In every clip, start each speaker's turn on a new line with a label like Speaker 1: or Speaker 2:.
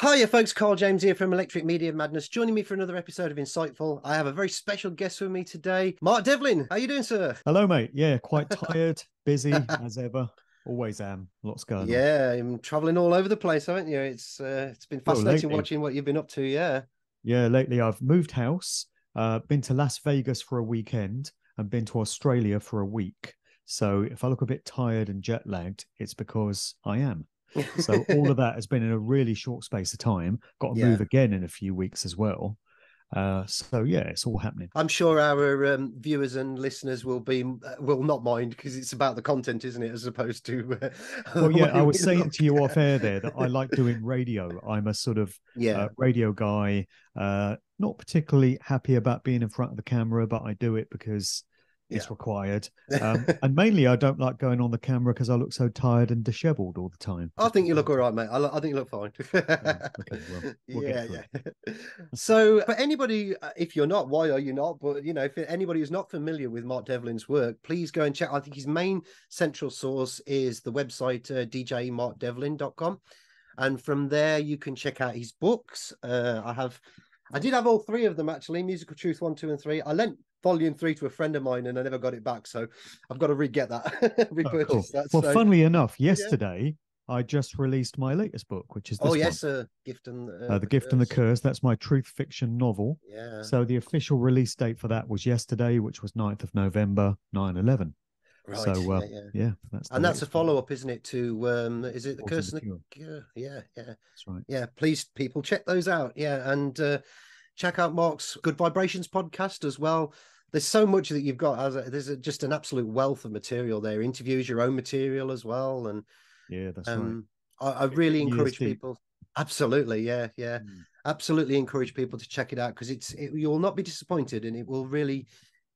Speaker 1: Hiya, folks. Carl James here from Electric Media Madness. Joining me for another episode of Insightful. I have a very special guest with me today, Mark Devlin. How you doing, sir?
Speaker 2: Hello, mate. Yeah, quite tired, busy as ever. Always am. Lots going on.
Speaker 1: Yeah, I'm traveling all over the place, haven't you? It's uh, it's been fascinating watching what you've been up to. Yeah.
Speaker 2: Yeah, lately I've moved house, uh, been to Las Vegas for a weekend, and been to Australia for a week. So if I look a bit tired and jet lagged, it's because I am. So all of that has been in a really short space of time. Got to
Speaker 1: Yeah.
Speaker 2: move again in a few weeks as well. Uh, so yeah, it's all happening.
Speaker 1: I'm sure our um, viewers and listeners will be uh, will not mind because it's about the content, isn't it, as opposed to. Uh,
Speaker 2: Well, yeah, I was saying
Speaker 1: look
Speaker 2: to you off air there that I like doing radio. I'm a sort of
Speaker 1: Yeah.
Speaker 2: uh, radio guy. Uh, not particularly happy about being in front of the camera, but I do it because it's
Speaker 1: Yeah.
Speaker 2: required. Um, and mainly, I don't like going on the camera because I look so tired and dishevelled all the time.
Speaker 1: I think you look all right, mate. I, lo- I think you look fine.
Speaker 2: okay, well, we'll
Speaker 1: yeah, yeah. So, for anybody, uh, if you're not, why are you not? But you know, if anybody who's not familiar with Mark Devlin's work, please go and check. I think his main central source is the website uh, djmarkdevlin.com, and from there you can check out his books. Uh, I have, I did have all three of them actually: Musical Truth one, two, and three. I lent volume three to a friend of mine, and I never got it back, so I've got to re-get that,
Speaker 2: Oh,
Speaker 1: repurchase
Speaker 2: cool.
Speaker 1: that.
Speaker 2: Well,
Speaker 1: so-
Speaker 2: funnily enough, yesterday I just released my latest book, which is this
Speaker 1: Oh yes, uh, gift and
Speaker 2: uh, the Gift and the Curse. That's my truth fiction novel.
Speaker 1: Yeah.
Speaker 2: So the official release date for that was yesterday, which was 9th of November, 9/11.
Speaker 1: Right.
Speaker 2: So uh,
Speaker 1: yeah, yeah.
Speaker 2: yeah, that's
Speaker 1: And that's a follow up, isn't it? To um, is it the Curse and the Cure? Yeah, yeah,
Speaker 2: That's right.
Speaker 1: yeah. Please, people, check those out. Yeah, and uh, check out Mark's Good Vibrations podcast as well. There's so much that you've got. As a, there's a, just an absolute wealth of material there. Interviews, your own material as well, and
Speaker 2: Yeah, that's right.
Speaker 1: um, I, I really encourage people. Absolutely, yeah, yeah.
Speaker 2: Mm.
Speaker 1: Absolutely encourage people to check it out because it's it, you will not be disappointed, and it will really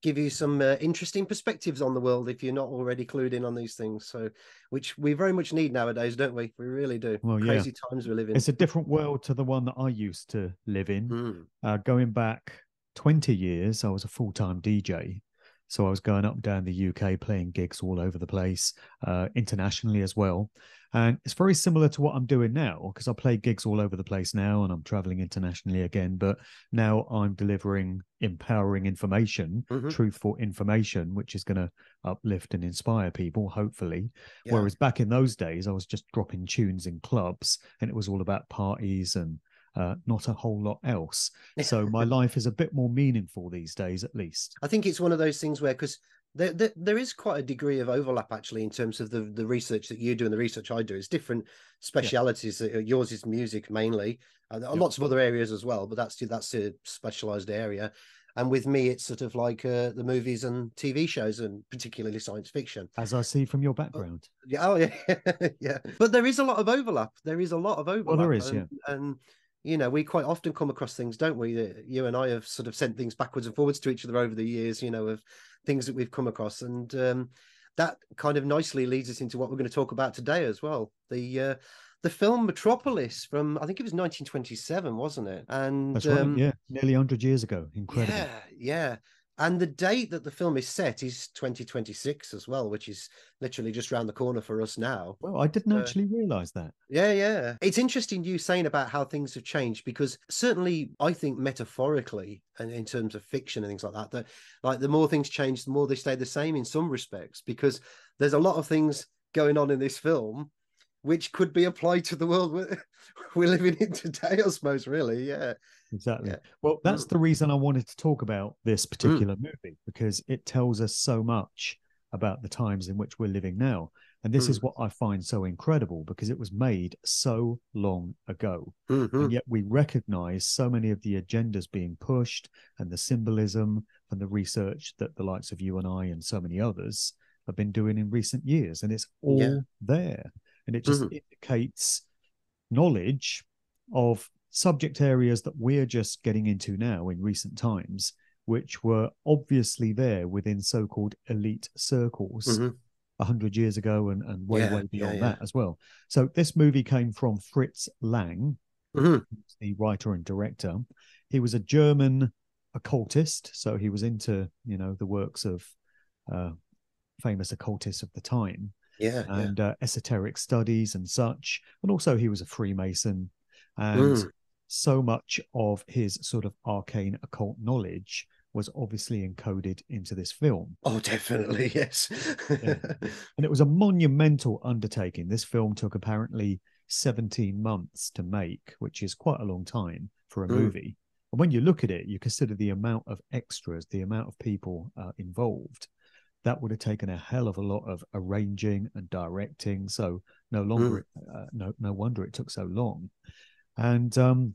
Speaker 1: give you some uh, interesting perspectives on the world if you're not already clued in on these things. So, which we very much need nowadays, don't we? We really do.
Speaker 2: Well, yeah.
Speaker 1: Crazy times we live in.
Speaker 2: It's a different world to the one that I used to live in.
Speaker 1: Mm.
Speaker 2: Uh, going back 20 years, I was a full time DJ. So I was going up and down the UK playing gigs all over the place, uh, internationally as well. And it's very similar to what I'm doing now because I play gigs all over the place now and I'm traveling internationally again. But now I'm delivering empowering information,
Speaker 1: Mhm.
Speaker 2: truthful information, which is going to uplift and inspire people, hopefully.
Speaker 1: Yeah.
Speaker 2: Whereas back in those days, I was just dropping tunes in clubs and it was all about parties and uh, not a whole lot else. So my life is a bit more meaningful these days, at least.
Speaker 1: I think it's one of those things where because there, there there is quite a degree of overlap actually in terms of the the research that you do and the research I do. It's different specialities. Uh, Yours is music mainly. Uh,
Speaker 2: Yeah.
Speaker 1: lots of other areas as well, but that's that's a specialized area. And with me, it's sort of like uh, the movies and TV shows, and particularly science fiction.
Speaker 2: As I see from your background.
Speaker 1: Yeah, oh yeah, yeah. But there is a lot of overlap. There is a lot of overlap.
Speaker 2: Well, there is,
Speaker 1: and, And you know, we quite often come across things, don't we? that You and I have sort of sent things backwards and forwards to each other over the years. You know, of things that we've come across, and um, that kind of nicely leads us into what we're going to talk about today as well. The uh, the film Metropolis from I think it was 1927, wasn't it? And
Speaker 2: right.
Speaker 1: um,
Speaker 2: yeah. Nearly 100 years ago. Incredible.
Speaker 1: yeah, yeah. And the date that the film is set is 2026 as well, which is literally just around the corner for us now.
Speaker 2: Well, I didn't
Speaker 1: Uh,
Speaker 2: actually realize that.
Speaker 1: Yeah, yeah. It's interesting you saying about how things have changed because certainly I think metaphorically and in terms of fiction and things like that, that like the more things change, the more they stay the same in some respects because there's a lot of things going on in this film which could be applied to the world we're, we're living in today, I suppose, really. Yeah.
Speaker 2: Exactly.
Speaker 1: Yeah.
Speaker 2: Well, that's
Speaker 1: Mm.
Speaker 2: the reason I wanted to talk about this particular movie because it tells us so much about the times in which we're living now. And this is
Speaker 1: Mm.
Speaker 2: what I find so incredible because it was made so long ago.
Speaker 1: Mhm.
Speaker 2: And yet we recognize so many of the agendas being pushed and the symbolism and the research that the likes of you and I and so many others have been doing in recent years. And it's all
Speaker 1: Yeah.
Speaker 2: there. And it just
Speaker 1: Mhm.
Speaker 2: indicates knowledge of subject areas that we're just getting into now in recent times, which were obviously there within so called elite circles
Speaker 1: Mhm.
Speaker 2: a hundred years ago and, and way,
Speaker 1: Yeah,
Speaker 2: way beyond
Speaker 1: yeah.
Speaker 2: that as well. So this movie came from Fritz Lang,
Speaker 1: Mhm.
Speaker 2: the writer and director. He was a German occultist, so he was into you know the works of uh, famous occultists of the time.
Speaker 1: yeah,
Speaker 2: and
Speaker 1: yeah.
Speaker 2: Uh, esoteric studies and such. And also, he was a Freemason, and
Speaker 1: Mm.
Speaker 2: So much of his sort of arcane occult knowledge was obviously encoded into this film.
Speaker 1: Oh, definitely, yes.
Speaker 2: And it was a monumental undertaking. This film took apparently 17 months to make, which is quite a long time for a
Speaker 1: Mm.
Speaker 2: movie. And when you look at it, you consider the amount of extras, the amount of people uh, involved. That would have taken a hell of a lot of arranging and directing. So no longer, uh, no no wonder it took so long. And um,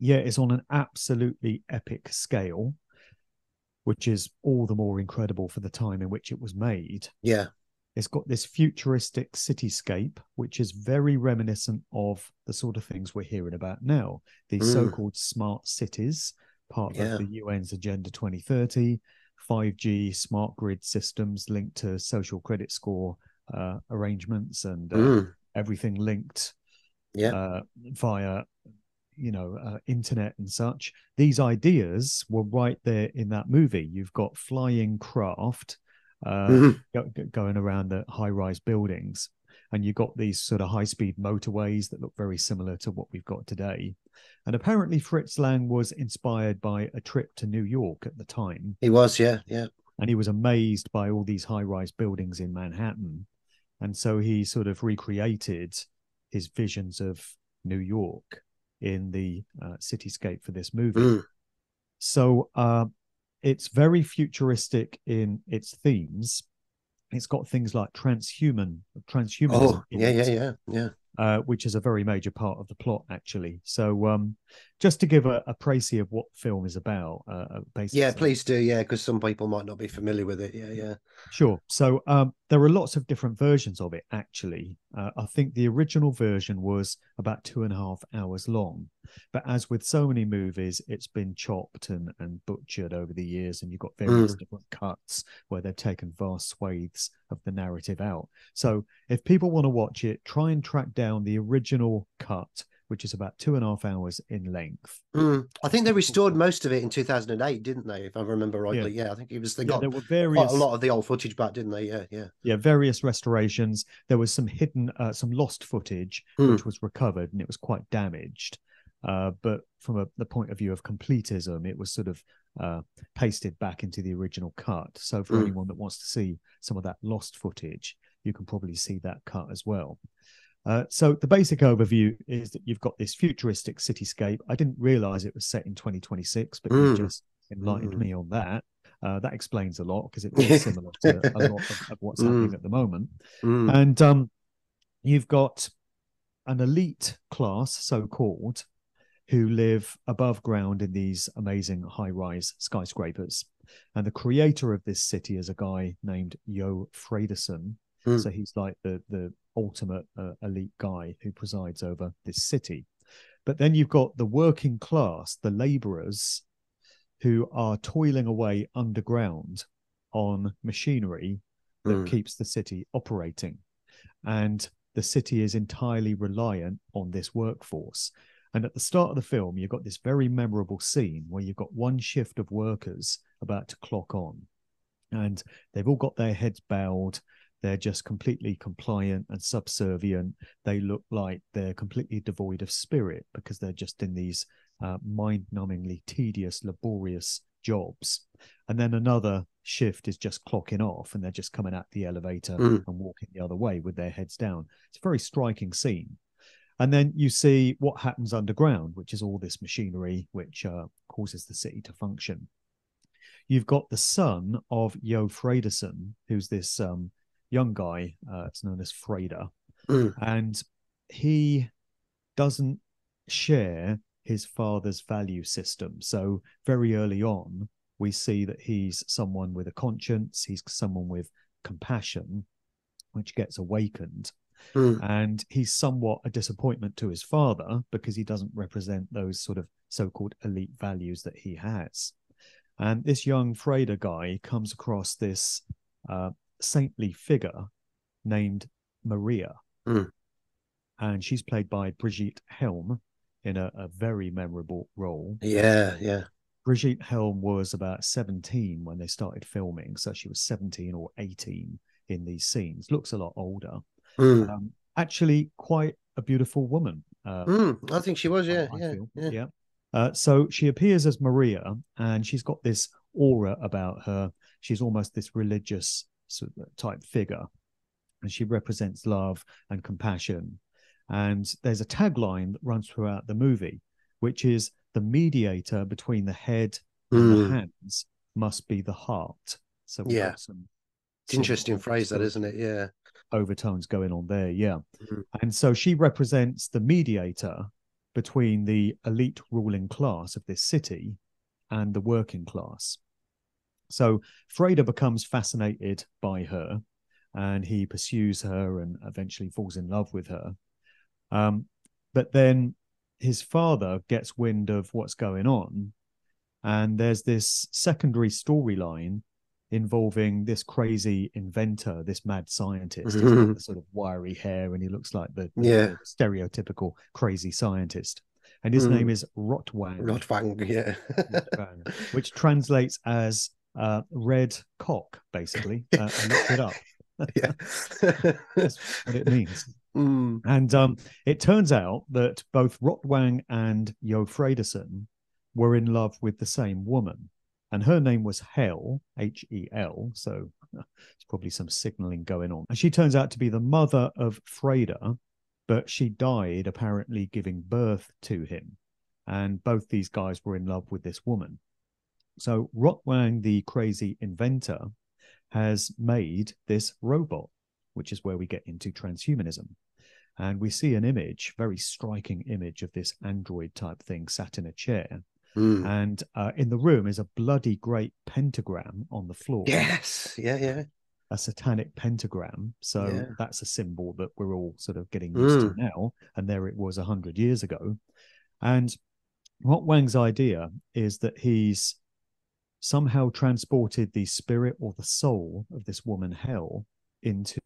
Speaker 2: yeah, it's on an absolutely epic scale, which is all the more incredible for the time in which it was made.
Speaker 1: yeah,
Speaker 2: It's got this futuristic cityscape, which is very reminiscent of the sort of things we're hearing about now. These
Speaker 1: Mm.
Speaker 2: so-called smart cities, part
Speaker 1: Yeah.
Speaker 2: of the UN's Agenda 2030, 5G smart grid systems linked to social credit score uh, arrangements and uh,
Speaker 1: Mm.
Speaker 2: everything linked
Speaker 1: yeah,
Speaker 2: uh, via you know uh, internet and such these ideas were right there in that movie. You've got flying craft uh,
Speaker 1: Mhm.
Speaker 2: go- going around the high-rise buildings and you've got these sort of high-speed motorways that look very similar to what we've got today. And apparently fritz lang was inspired by a trip to new york at the time.
Speaker 1: He was, yeah, yeah.
Speaker 2: and he was amazed by all these high-rise buildings in manhattan. And so he sort of recreated his visions of new york in the uh, cityscape for this movie
Speaker 1: Mm.
Speaker 2: so uh, it's very futuristic in its themes it's got things like transhuman transhumanism
Speaker 1: Oh, yeah, yeah, yeah, yeah.
Speaker 2: uh, which is a very major part of the plot actually so um, just to give a, a précis of what film is about uh, a basic
Speaker 1: Yeah, please do, yeah, because some people might not be familiar with it. Yeah, yeah.
Speaker 2: Sure. So um, there are lots of different versions of it, actually. Uh, I think the original version was about two and a half hours long. But as with so many movies, it's been chopped and, and butchered over the years, and you've got various different cuts where they've taken vast swathes of the narrative out. So if people want to watch it, try and track down the original cut, which is about two and a half hours in length.
Speaker 1: Mm. I think they restored most of it in 2008, didn't they? If I remember rightly. Yeah, I think it was they
Speaker 2: Yeah,
Speaker 1: got
Speaker 2: there were various
Speaker 1: a lot of the old footage back, didn't they? Yeah, yeah.
Speaker 2: yeah various restorations there was some hidden uh, some lost footage
Speaker 1: Hmm.
Speaker 2: which was recovered and it was quite damaged uh, but from a, the point of view of completism it was sort of uh, pasted back into the original cut so for
Speaker 1: Hmm.
Speaker 2: anyone that wants to see some of that lost footage you can probably see that cut as well uh, so the basic overview is that you've got this futuristic cityscape i didn't realize it was set in 2026 but you
Speaker 1: Mm.
Speaker 2: just enlightened
Speaker 1: Mm.
Speaker 2: me on that uh, that explains a lot because it's similar to a lot of, of what's happening
Speaker 1: Mm.
Speaker 2: at the moment.
Speaker 1: Mm.
Speaker 2: And um, you've got an elite class, so called, who live above ground in these amazing high rise skyscrapers. And the creator of this city is a guy named Joh Fredersen.
Speaker 1: Mm.
Speaker 2: So he's like the, the ultimate uh, elite guy who presides over this city. But then you've got the working class, the laborers, who are toiling away underground on machinery that
Speaker 1: Mm.
Speaker 2: keeps the city operating. And the city is entirely reliant on this workforce. And at the start of the film, you've got this very memorable scene where you've got one shift of workers about to clock on. And they've all got their heads bowed. They're just completely compliant and subservient. They look like they're completely devoid of spirit because they're just in these uh, mind numbingly tedious, laborious jobs. And then another shift is just clocking off and they're just coming out the elevator
Speaker 1: Mm.
Speaker 2: and walking the other way with their heads down. It's a very striking scene. And then you see what happens underground, which is all this machinery which uh, causes the city to function. You've got the son of Joh Fredersen, who's this um, young guy. Uh, it's known as Freder,
Speaker 1: Mm.
Speaker 2: and he doesn't share his father's value system. So very early on, we see that he's someone with a conscience. He's someone with compassion, which gets awakened
Speaker 1: Mm.
Speaker 2: and he's somewhat a disappointment to his father because he doesn't represent those sort of so-called elite values that he has and this young Freder guy comes across this uh, saintly figure named Maria
Speaker 1: Mm.
Speaker 2: and she's played by Brigitte Helm in a, a very memorable role
Speaker 1: Yeah, yeah.
Speaker 2: Brigitte Helm was about 17 when they started filming so she was 17 or 18 in these scenes. Looks a lot older.
Speaker 1: Mm.
Speaker 2: Um, actually, quite a beautiful woman. Uh,
Speaker 1: Mm, I think she was, yeah,
Speaker 2: I
Speaker 1: yeah,
Speaker 2: feel.
Speaker 1: yeah.
Speaker 2: Uh, so she appears as Maria, and she's got this aura about her. She's almost this religious sort of type figure, and she represents love and compassion. And there's a tagline that runs throughout the movie, which is the mediator between the head and the
Speaker 1: Mm.
Speaker 2: hands must be the heart. So we've
Speaker 1: Yeah.
Speaker 2: some,
Speaker 1: It's interesting
Speaker 2: some
Speaker 1: phrase, that isn't it? Yeah.
Speaker 2: overtones going on there. Yeah.
Speaker 1: Mhm.
Speaker 2: And so she represents the mediator between the elite ruling class of this city and the working class. So Freder becomes fascinated by her and he pursues her and eventually falls in love with her. Um, but then his father gets wind of what's going on. And there's this secondary storyline involving this crazy inventor, this mad scientist. He's got
Speaker 1: Mhm.
Speaker 2: the sort of wiry hair and he looks like the,
Speaker 1: Yeah.
Speaker 2: stereotypical crazy scientist. And his name
Speaker 1: Mm.
Speaker 2: is Rotwang,
Speaker 1: Rotwang, yeah.
Speaker 2: Rotwang, which translates as uh, red cock, basically. Uh, I looked it up.
Speaker 1: yeah.
Speaker 2: That's what it means.
Speaker 1: Mm.
Speaker 2: And um, it turns out that both Rotwang and Joh Fredersen were in love with the same woman. And her name was Hel, H E L. So uh, it's probably some signaling going on. And she turns out to be the mother of Freder, but she died apparently giving birth to him. And both these guys were in love with this woman. So Rotwang, the crazy inventor, has made this robot, which is where we get into transhumanism. And we see an image, very striking image of this android type thing sat in a chair.
Speaker 1: Mm.
Speaker 2: And uh, in the room is a bloody great pentagram on the floor,
Speaker 1: Yes. Yeah, yeah.
Speaker 2: a satanic pentagram. So
Speaker 1: Yeah.
Speaker 2: that's a symbol that we're all sort of getting used
Speaker 1: Mm.
Speaker 2: to now. And there it was a hundred years ago. And Rotwang's idea is that he's somehow transported the spirit or the soul of this woman Hel into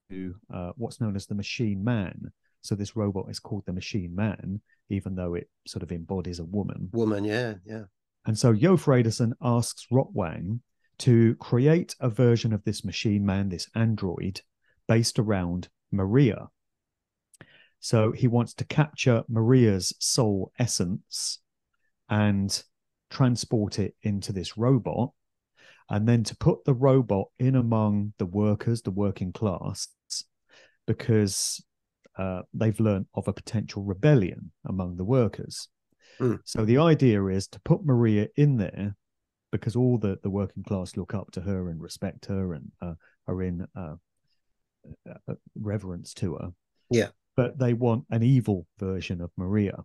Speaker 2: uh, what's known as the machine man. So this robot is called the machine man, even though it sort of embodies a woman.
Speaker 1: Woman, yeah, yeah.
Speaker 2: And so Joh Fredersen asks Rotwang to create a version of this machine man, this android, based around Maria. So he wants to capture Maria's soul essence and transport it into this robot, and then to put the robot in among the workers, the working class, because uh, they've learned of a potential rebellion among the workers.
Speaker 1: Hmm.
Speaker 2: So the idea is to put Maria in there because all the, the working class look up to her and respect her and uh, are in uh, uh, reverence to her.
Speaker 1: Yeah.
Speaker 2: But they want an evil version of Maria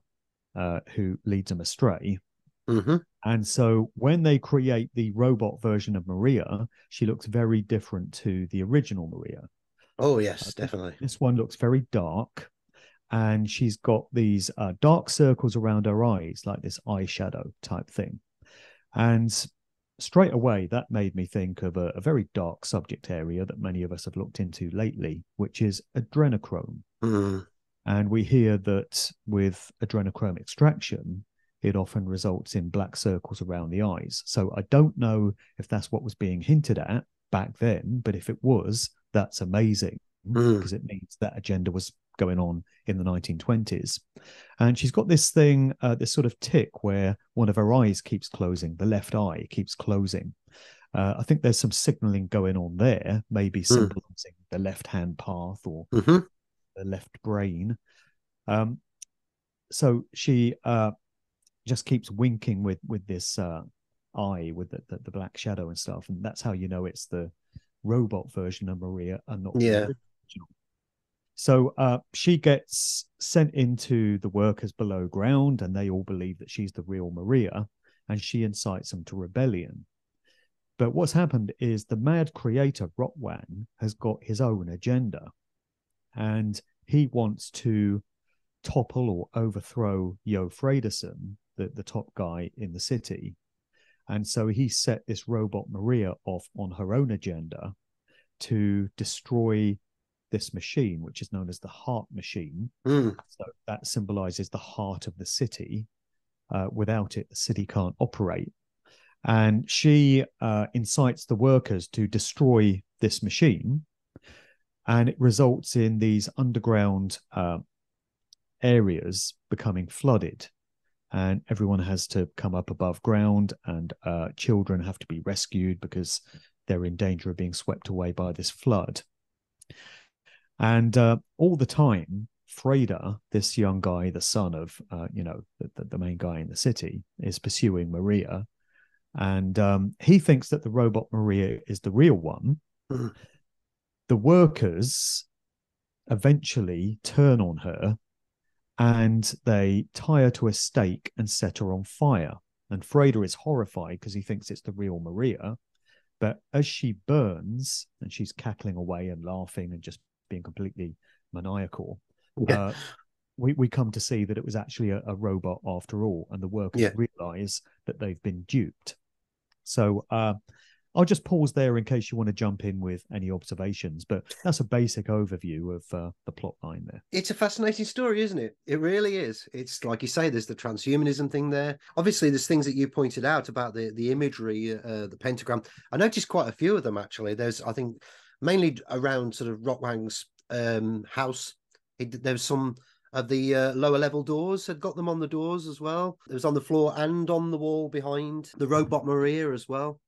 Speaker 2: uh, who leads them astray.
Speaker 1: Hmm
Speaker 2: And so when they create the robot version of Maria, she looks very different to the original Maria.
Speaker 1: Oh, yes,
Speaker 2: Uh,
Speaker 1: definitely.
Speaker 2: This one looks very dark, and she's got these uh, dark circles around her eyes, like this eyeshadow type thing. And straight away, that made me think of a, a very dark subject area that many of us have looked into lately, which is adrenochrome.
Speaker 1: Mm.
Speaker 2: And we hear that with adrenochrome extraction, it often results in black circles around the eyes. So I don't know if that's what was being hinted at back then, but if it was, that's amazing
Speaker 1: Mm.
Speaker 2: because it means that agenda was going on in the 1920s. And she's got this thing, uh, this sort of tick where one of her eyes keeps closing, the left eye keeps closing. Uh, I think there's some signaling going on there, maybe symbolizing the left hand path or
Speaker 1: hmm
Speaker 2: the left brain. Um, so she uh, just keeps winking with with this uh, eye with the, the, the black shadow and stuff, and that's how you know it's the robot version of Maria and not
Speaker 1: Yeah.
Speaker 2: So uh, she gets sent into the workers below ground, and they all believe that she's the real Maria, and she incites them to rebellion. But what's happened is the mad creator Rotwang has got his own agenda, and he wants to topple or overthrow Joh Fredersen, the, the top guy in the city. And so he set this robot Maria off on her own agenda to destroy this machine, which is known as the heart machine.
Speaker 1: Mm.
Speaker 2: So that symbolizes the heart of the city. Uh, without it, the city can't operate. And she uh, incites the workers to destroy this machine. and it results in these underground uh, areas becoming flooded and everyone has to come up above ground and uh, children have to be rescued because they're in danger of being swept away by this flood and uh, all the time Freder, this young guy, the son of, uh, you know, the, the, main guy in the city, is pursuing Maria. And um, he thinks that the robot Maria is the real one.
Speaker 1: Mm.
Speaker 2: The workers eventually turn on her and they tie her to a stake and set her on fire. And Freder is horrified because he thinks it's the real Maria. But as she burns and she's cackling away and laughing and just being completely maniacal,
Speaker 1: Yeah.
Speaker 2: uh, we, we come to see that it was actually a, a robot after all, and the workers
Speaker 1: Yeah.
Speaker 2: realize that they've been duped. So uh, I'll just pause there in case you want to jump in with any observations, but that's a basic overview of uh, the plot line there.
Speaker 1: It's a fascinating story, isn't it? It really is. It's like you say, there's the transhumanism thing there. Obviously, there's things that you pointed out about the the imagery, uh, the pentagram. I noticed quite a few of them actually. There's, I think, mainly around sort of Rotwang's um, house. There was some of the uh, lower level doors had got them on the doors as well. It was on the floor and on the wall behind the robot Maria as well.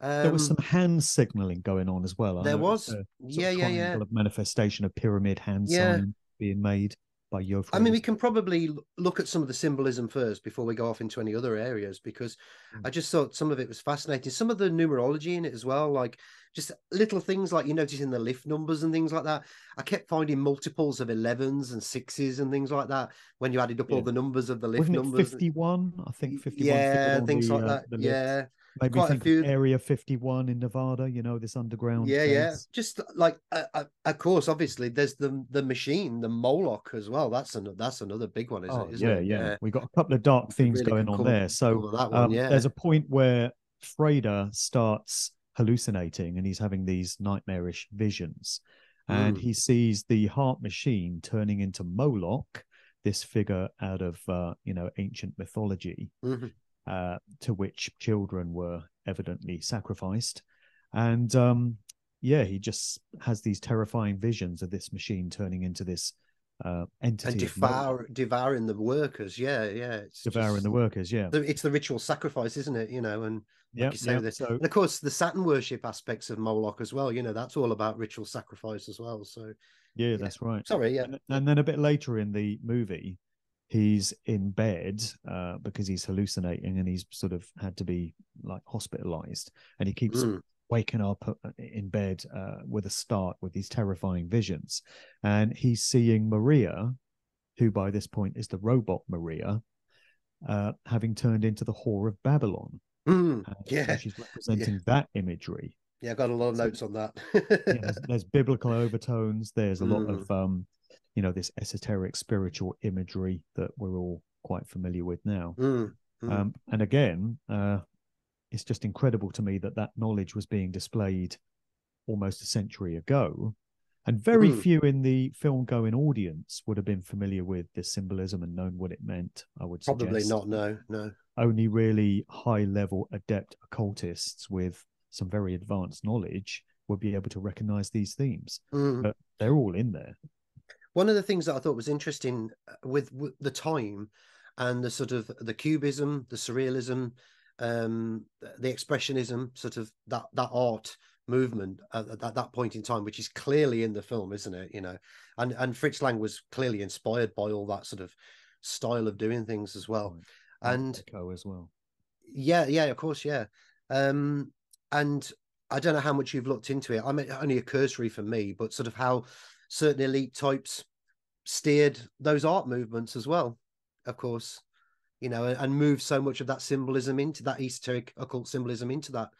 Speaker 1: Um,
Speaker 2: there was some hand signaling going on as well. I
Speaker 1: there was,
Speaker 2: a
Speaker 1: yeah, yeah, yeah.
Speaker 2: Of manifestation of pyramid hand
Speaker 1: Yeah.
Speaker 2: sign being made by Yofre.
Speaker 1: I mean, we can probably look at some of the symbolism first before we go off into any other areas because
Speaker 2: Mm.
Speaker 1: I just thought some of it was fascinating. Some of the numerology in it as well, like just little things like you notice in the lift numbers and things like that. I kept finding multiples of 11s and sixes and things like that when you added up all the numbers of the lift
Speaker 2: Wasn't
Speaker 1: numbers.
Speaker 2: 51? I think 51.
Speaker 1: yeah, things like that.
Speaker 2: Yeah. lift.
Speaker 1: Yeah,
Speaker 2: Maybe
Speaker 1: quite a few-
Speaker 2: Area 51 in Nevada, you know, this underground.
Speaker 1: yeah, yeah. Just like, uh, uh, of course, obviously, there's the the machine, the Moloch as well. That's another that's another big one, isn't
Speaker 2: Oh,
Speaker 1: it? Isn't
Speaker 2: yeah,
Speaker 1: it?
Speaker 2: yeah, We've got a couple of dark themes
Speaker 1: really
Speaker 2: going on there. So
Speaker 1: one,
Speaker 2: um,
Speaker 1: yeah.
Speaker 2: there's a point where Freder starts hallucinating and he's having these nightmarish visions. And
Speaker 1: Mm.
Speaker 2: he sees the heart machine turning into Moloch, this figure out of, uh, you know, ancient mythology,
Speaker 1: Mhm.
Speaker 2: Uh, to which children were evidently sacrificed. And um, yeah, he just has these terrifying visions of this machine turning into this uh, entity
Speaker 1: and devour, devouring the workers. Yeah, yeah. It's
Speaker 2: devouring
Speaker 1: just
Speaker 2: the workers. Yeah.
Speaker 1: it's the ritual sacrifice, isn't it? You know, and like
Speaker 2: Yeah,
Speaker 1: you say,
Speaker 2: yeah.
Speaker 1: the-
Speaker 2: So
Speaker 1: and of course the Saturn worship aspects of Moloch as well. You know, that's all about ritual sacrifice as well. So
Speaker 2: yeah, that's right.
Speaker 1: sorry, yeah,
Speaker 2: And, and then a bit later in the movie, he's in bed uh, because he's hallucinating and he's sort of had to be like hospitalized, and he keeps
Speaker 1: Mm.
Speaker 2: waking up uh, in bed uh, with a start with these terrifying visions, and he's seeing Maria, who by this point is the robot Maria. Uh, having turned into the whore of Babylon,
Speaker 1: Mm.
Speaker 2: So
Speaker 1: yeah,
Speaker 2: she's representing that imagery.
Speaker 1: yeah. I've got a lot of notes on that.
Speaker 2: yeah, there's, there's biblical overtones. There's a lot
Speaker 1: Mm.
Speaker 2: of um, you know, this esoteric spiritual imagery that we're all quite familiar with now.
Speaker 1: Mm, mm.
Speaker 2: Um, and again, uh, it's just incredible to me that that knowledge was being displayed almost a century ago, and very
Speaker 1: Mm.
Speaker 2: few in the film-going audience would have been familiar with this symbolism and known what it meant. I would
Speaker 1: Probably
Speaker 2: suggest.
Speaker 1: not. No, no.
Speaker 2: Only really high-level adept occultists with some very advanced knowledge would be able to recognize these themes.
Speaker 1: Mm.
Speaker 2: But they're all in there.
Speaker 1: One of the things that I thought was interesting uh, with, with the time and the sort of the cubism, the surrealism, um, the expressionism, sort of that that art movement at, at that point in time, which is clearly in the film, isn't it? You know, and and Fritz Lang was clearly inspired by all that sort of style of doing things as well.
Speaker 2: Art
Speaker 1: And
Speaker 2: Deco as well.
Speaker 1: yeah, yeah, of course, yeah. Um, and I don't know how much you've looked into it. I mean, only a cursory for me, but sort of how certain elite types steered those art movements as well, of course, you know, and moved so much of that symbolism into that esoteric occult symbolism into that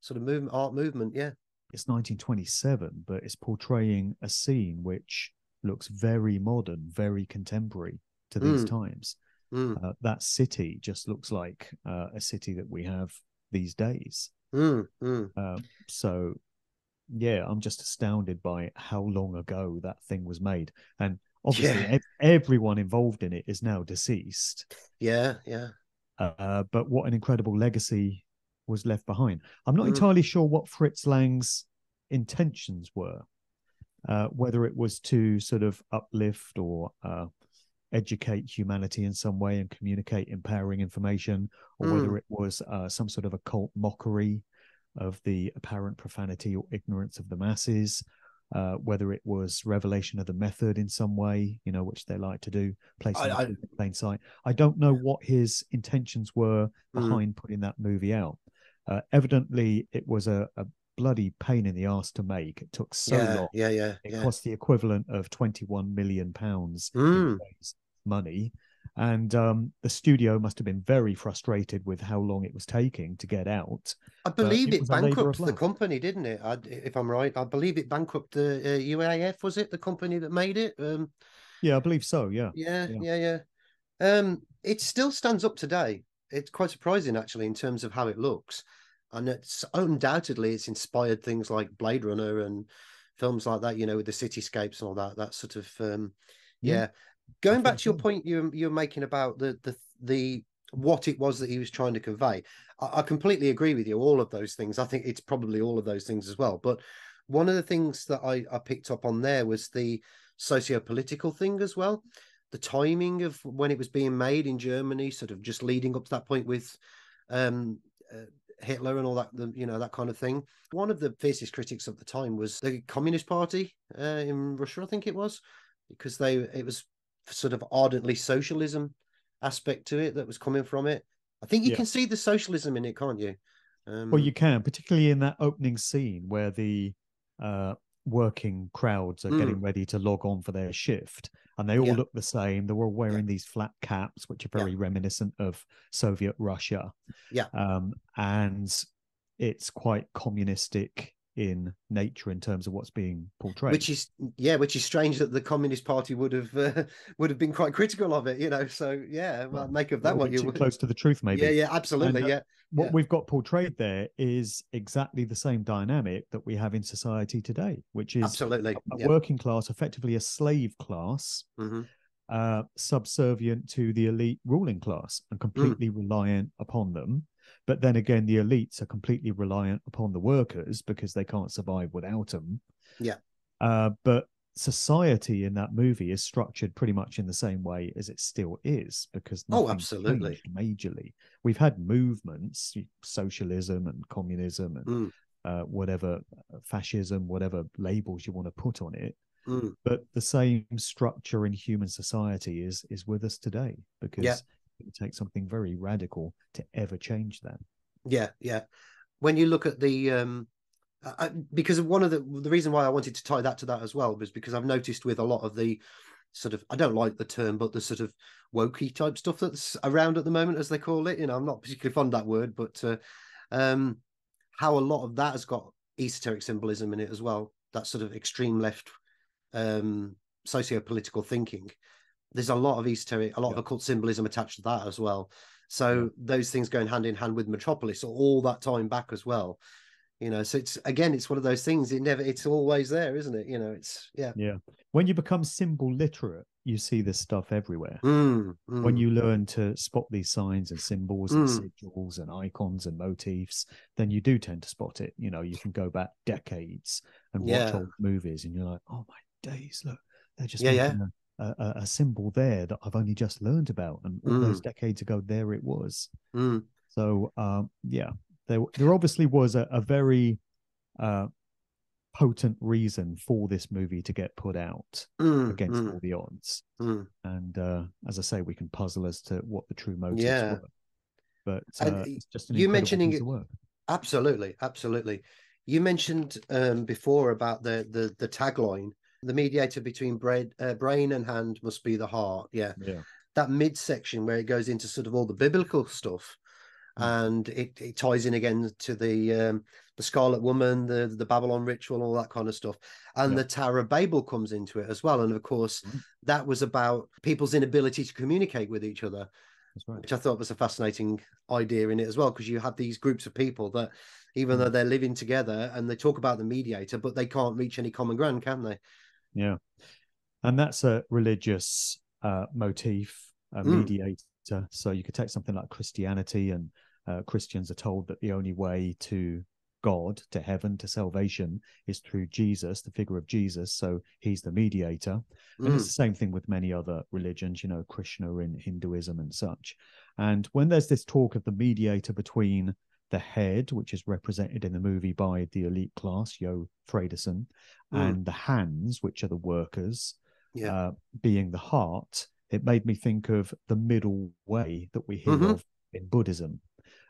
Speaker 1: sort of movement, art movement. Yeah.
Speaker 2: It's 1927, but it's portraying a scene which looks very modern, very contemporary to these
Speaker 1: Mm.
Speaker 2: times.
Speaker 1: Mm,
Speaker 2: Uh, that city just looks like uh, a city that we have these days.
Speaker 1: mm, mm.
Speaker 2: Uh, so, yeah, I'm just astounded by how long ago that thing was made. And obviously,
Speaker 1: Yeah.
Speaker 2: ev- everyone involved in it is now deceased.
Speaker 1: Yeah. Yeah.
Speaker 2: Uh, but what an incredible legacy was left behind. I'm not
Speaker 1: Mm.
Speaker 2: entirely sure what Fritz Lang's intentions were. uh, whether it was to sort of uplift or uh, educate humanity in some way and communicate empowering information, or mm. whether it was uh, some sort of occult mockery of the apparent profanity or ignorance of the masses, uh, whether it was revelation of the method in some way, you know, which they like to do, placing I, I, in plain sight. I don't know what his intentions were mm. behind mm. putting that movie out. Uh, evidently, it was a, a, bloody pain in the ass to make. It took so
Speaker 1: yeah,
Speaker 2: long.
Speaker 1: Yeah, yeah.
Speaker 2: It
Speaker 1: yeah.
Speaker 2: cost the equivalent of 21 million pounds
Speaker 1: mm.
Speaker 2: money. And um, the studio must have been very frustrated with how long it was taking to get out.
Speaker 1: I believe it, it bankrupted the company, didn't it? I, if I'm right, I believe it bankrupted the uh, UAF. Was it the company that made it? Um,
Speaker 2: yeah, I believe so. Yeah.
Speaker 1: Yeah, yeah, yeah. yeah. Um, it still stands up today. It's quite surprising, actually, in terms of how it looks and it's undoubtedly it's inspired things like Blade Runner and films like that. You know, with the cityscapes and all that. That sort of um, yeah. yeah. Going back to your point you you're making about the the the what it was that he was trying to convey, I, I completely agree with you. All of those things. I think it's probably all of those things as well. But one of the things that I, I picked up on there was the socio-political thing as well the timing of when it was being made in Germany, sort of just leading up to that point with um, uh, Hitler and all that, the, you know, that kind of thing. One of the fiercest critics of the time was the Communist Party uh, in Russia, I think it was, because they it was sort of ardently socialism aspect to it that was coming from it. I think you yeah. can see the socialism in it, can't you?
Speaker 2: Um, well, you can, particularly in that opening scene where the uh, working crowds are mm. getting ready to log on for their shift, and they all yeah. look the same. They're all wearing yeah. these flat caps, which are very reminiscent of Soviet Russia.
Speaker 1: Yeah.
Speaker 2: Um, and it's quite communistic in nature in terms of what's being portrayed.
Speaker 1: Which is yeah, which is strange that the Communist Party would have uh, would have been quite critical of it, you know. So yeah, well, make of that what you
Speaker 2: close to the truth, maybe.
Speaker 1: Yeah, yeah, absolutely, and, uh, yeah.
Speaker 2: What
Speaker 1: yeah.
Speaker 2: we've got portrayed there is exactly the same dynamic that we have in society today, which is
Speaker 1: absolutely
Speaker 2: a, a yeah. working class, effectively a slave class.
Speaker 1: Mm-hmm.
Speaker 2: Uh, subservient to the elite ruling class and mm. completely mm. reliant upon them but then again, the elites are completely reliant upon the workers because they can't survive without them.
Speaker 1: Yeah.
Speaker 2: Uh, but society in that movie is structured pretty much in the same way as it still is because
Speaker 1: oh absolutely
Speaker 2: majorly we've had movements socialism and communism and
Speaker 1: mm.
Speaker 2: uh, whatever uh, fascism whatever labels you want to put on it
Speaker 1: mm.
Speaker 2: but the same structure in human society is is with us today because yeah it would take something very radical to ever change that.
Speaker 1: Yeah, yeah. When you look at the um I, because one of the the reason why I wanted to tie that to that as well was because I've noticed with a lot of the sort of I don't like the term, but the sort of wokey type stuff that's around at the moment, as they call it. You know, I'm not particularly fond of that word, but uh, um, how a lot of that has got esoteric symbolism in it as well. That sort of extreme left um, socio-political thinking there's a lot of esoteric, a lot yeah. of occult symbolism attached to that as well. So yeah. those things going hand in hand with Metropolis all that time back as well. You know, so it's again, it's one of those things. It never, it's always there, isn't it? You know, it's yeah,
Speaker 2: yeah. When you become symbol literate, you see this stuff everywhere.
Speaker 1: Mm,
Speaker 2: mm. When you learn to spot these signs and symbols and mm. sigils and icons and motifs, then you do tend to spot it. You know, you can go back decades and watch yeah. old movies, and you're like, oh my days, look, they're just
Speaker 1: yeah, yeah
Speaker 2: a, a, symbol there that I've only just learned about, and all mm. those decades ago, there it was.
Speaker 1: Mm.
Speaker 2: So, um, yeah, there there obviously was a, a very uh, potent reason for this movie to get put out
Speaker 1: mm,
Speaker 2: against
Speaker 1: mm.
Speaker 2: all the odds.
Speaker 1: Mm.
Speaker 2: And uh, as I say, we can puzzle as to what the true motives
Speaker 1: yeah.
Speaker 2: were. But uh,
Speaker 1: you mentioning it. Absolutely, absolutely. You mentioned um, before about the the the tagline the mediator between brain, uh, brain and hand must be the heart. Yeah.
Speaker 2: Yeah.
Speaker 1: That midsection where it goes into sort of all the biblical stuff. Mm. And it, it ties in again to the um, the Scarlet Woman, the the Babylon ritual, all that kind of stuff, and yeah. the Tower of Babel comes into it as well. And of course, mm. that was about people's inability to communicate with each other,
Speaker 2: right.
Speaker 1: which I thought was a fascinating idea in it as well, because you have these groups of people that, even mm. though they're living together and they talk about the mediator, but they can't reach any common ground, can they?
Speaker 2: Yeah. And that's a religious uh, motif, a mm. mediator. So you could take something like Christianity, and uh, Christians are told that the only way to God to heaven to salvation is through Jesus, the figure of Jesus. So he's the mediator. And
Speaker 1: Mm.
Speaker 2: it's the same thing with many other religions, you know, Krishna in Hinduism and such. And when there's this talk of the mediator between the head, which is represented in the movie by the elite class, Joh Fredersen,
Speaker 1: Mm.
Speaker 2: and the hands, which are the workers,
Speaker 1: Yeah.
Speaker 2: uh, being the heart, it made me think of the middle way that we hear
Speaker 1: Mhm.
Speaker 2: of in Buddhism.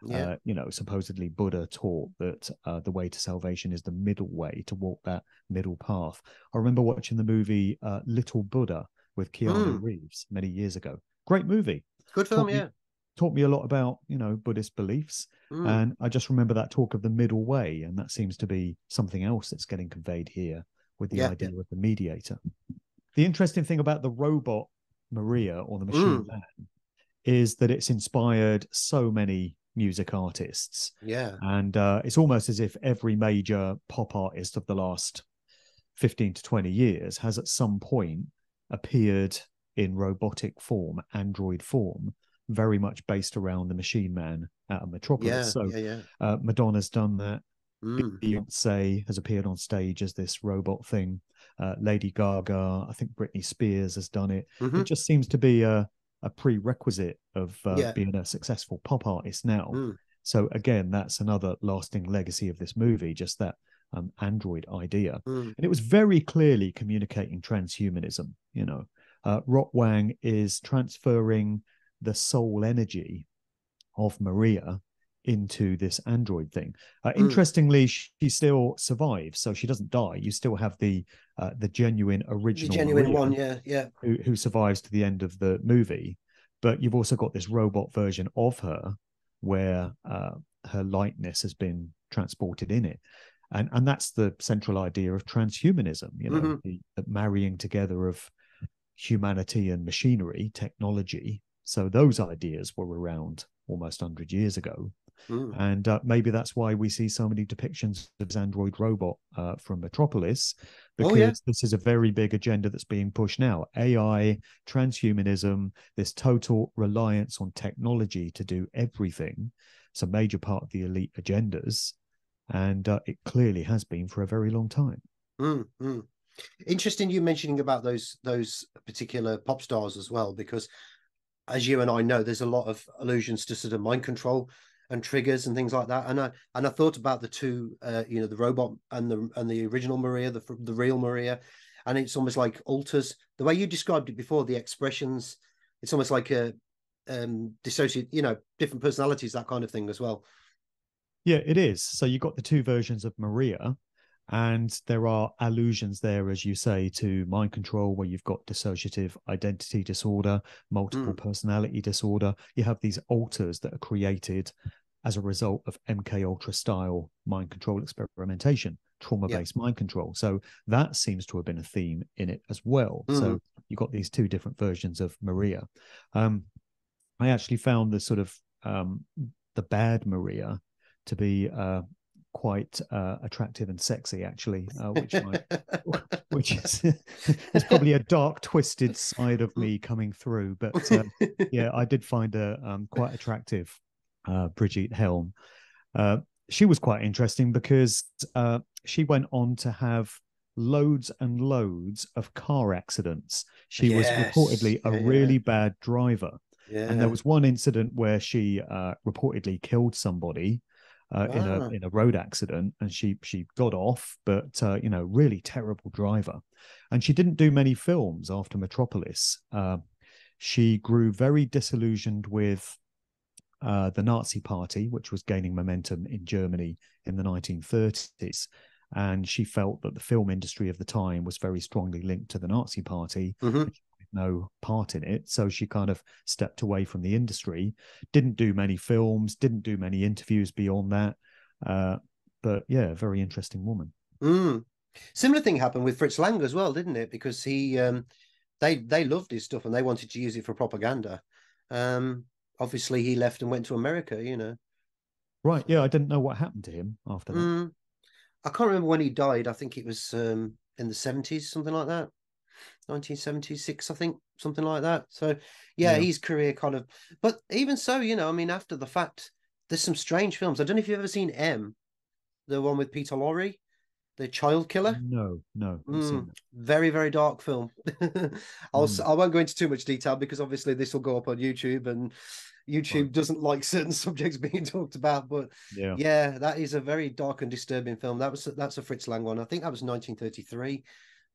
Speaker 1: yeah.
Speaker 2: Uh, you know, supposedly Buddha taught that uh, the way to salvation is the middle way to walk that middle path. I remember watching the movie uh, Little Buddha with Keanu
Speaker 1: Mm.
Speaker 2: Reeves many years ago. Great movie.
Speaker 1: Good film.
Speaker 2: taught me-
Speaker 1: Yeah.
Speaker 2: Taught me a lot about you know Buddhist beliefs,
Speaker 1: Mm.
Speaker 2: and I just remember that talk of the middle way, and that seems to be something else that's getting conveyed here with the
Speaker 1: Yeah.
Speaker 2: idea of the mediator. The interesting thing about the robot Maria or the machine
Speaker 1: Mm.
Speaker 2: man is that it's inspired so many music artists,
Speaker 1: yeah.
Speaker 2: and uh, it's almost as if every major pop artist of the last fifteen to twenty years has at some point appeared in robotic form, android form, very much based around the machine man out of Metropolis.
Speaker 1: Yeah.
Speaker 2: so
Speaker 1: yeah. Yeah.
Speaker 2: uh, Madonna's done that.
Speaker 1: Mm.
Speaker 2: Beyonce has appeared on stage as this robot thing. Uh, Lady Gaga, I think Britney Spears has done it.
Speaker 1: Mhm.
Speaker 2: It just seems to be a, a prerequisite of uh, being a successful pop artist now.
Speaker 1: Mm.
Speaker 2: So again, that's another lasting legacy of this movie, just that um, android idea.
Speaker 1: Mm.
Speaker 2: And it was very clearly communicating transhumanism. You know, uh, Rotwang is transferring the soul energy of Maria into this android thing. Uh,
Speaker 1: Mm.
Speaker 2: Interestingly, she, she still survives, so she doesn't die. You still have the uh, the genuine
Speaker 1: The
Speaker 2: original
Speaker 1: genuine
Speaker 2: Maria
Speaker 1: one. Yeah. Yeah.
Speaker 2: who, who survives to the end of the movie. But you've also got this robot version of her where uh, her lightness has been transported in it. And, and that's the central idea of transhumanism, you know,
Speaker 1: Mhm.
Speaker 2: the, the marrying together of humanity and machinery, technology. So those ideas were around almost 100 years ago.
Speaker 1: Mm.
Speaker 2: And uh, maybe that's why we see so many depictions of this android robot uh, from Metropolis, because
Speaker 1: Oh, yeah.
Speaker 2: this is a very big agenda that's being pushed now. AI, transhumanism, this total reliance on technology to do everything. It's a major part of the elite agendas. And uh, it clearly has been for a very long time.
Speaker 1: Mm, mm. Interesting you mentioning about those those particular pop stars as well, because as you and I know, there's a lot of allusions to sort of mind control and triggers and things like that. And I and I thought about the two, uh, you know, the robot and the and the original Maria, the the real Maria, and it's almost like alters the way you described it before. The expressions, it's almost like a um dissociate, you know, different personalities, that kind of thing as well.
Speaker 2: Yeah, it is. So you've got the two versions of Maria, and there are allusions there, as you say, to mind control, where you've got dissociative identity disorder, multiple personality disorder. You have these alters that are created as a result of MK Ultra style mind control experimentation, trauma based mind control. So that seems to have been a theme in it as well. So you've got these two different versions of Maria. Um, I actually found the sort of um, the bad Maria to be uh, quite uh, attractive and sexy, actually, uh, which which is it's probably a dark, twisted side of me coming through. But uh, yeah, I did find her um, quite attractive, uh, Brigitte Helm. Uh, she was quite interesting because uh, she went on to have loads and loads of car accidents. She was reportedly a
Speaker 1: Yeah, yeah.
Speaker 2: really bad driver.
Speaker 1: yeah.
Speaker 2: And there was one incident where she uh, reportedly killed somebody uh, in a in a road accident, and she she got off, but uh, you know, really terrible driver. And she didn't do many films after Metropolis. Uh, she grew very disillusioned with uh, the Nazi Party, which was gaining momentum in Germany in the 1930s. And she felt that the film industry of the time was very strongly linked to the Nazi Party,
Speaker 1: Mhm.
Speaker 2: No part in it. So she kind of stepped away from the industry, didn't do many films, didn't do many interviews beyond that. Uh, but yeah, very interesting woman.
Speaker 1: Mm. Similar thing happened with Fritz Lang as well, didn't it? Because he, um, they they loved his stuff and they wanted to use it for propaganda. Um, obviously, he left and went to America. You know,
Speaker 2: Right. Yeah, I didn't know what happened to him after that.
Speaker 1: Mm. I can't remember when he died. I think it was um, in the seventies, something like that. 1976, I think, something like that. So, yeah,
Speaker 2: Yeah.
Speaker 1: his career kind of. But even so, you know, I mean, after the fact, there's some strange films. I don't know if you've ever seen M the one with Peter Lorre, the child killer.
Speaker 2: No, no.
Speaker 1: Mm, very very dark film. I'll
Speaker 2: mm.
Speaker 1: I won't go into too much detail because obviously this will go up on YouTube and YouTube
Speaker 2: Right.
Speaker 1: doesn't like certain subjects being talked about. But
Speaker 2: Yeah.
Speaker 1: yeah, that is a very dark and disturbing film. That was that's a Fritz Lang one. I think that was 1933.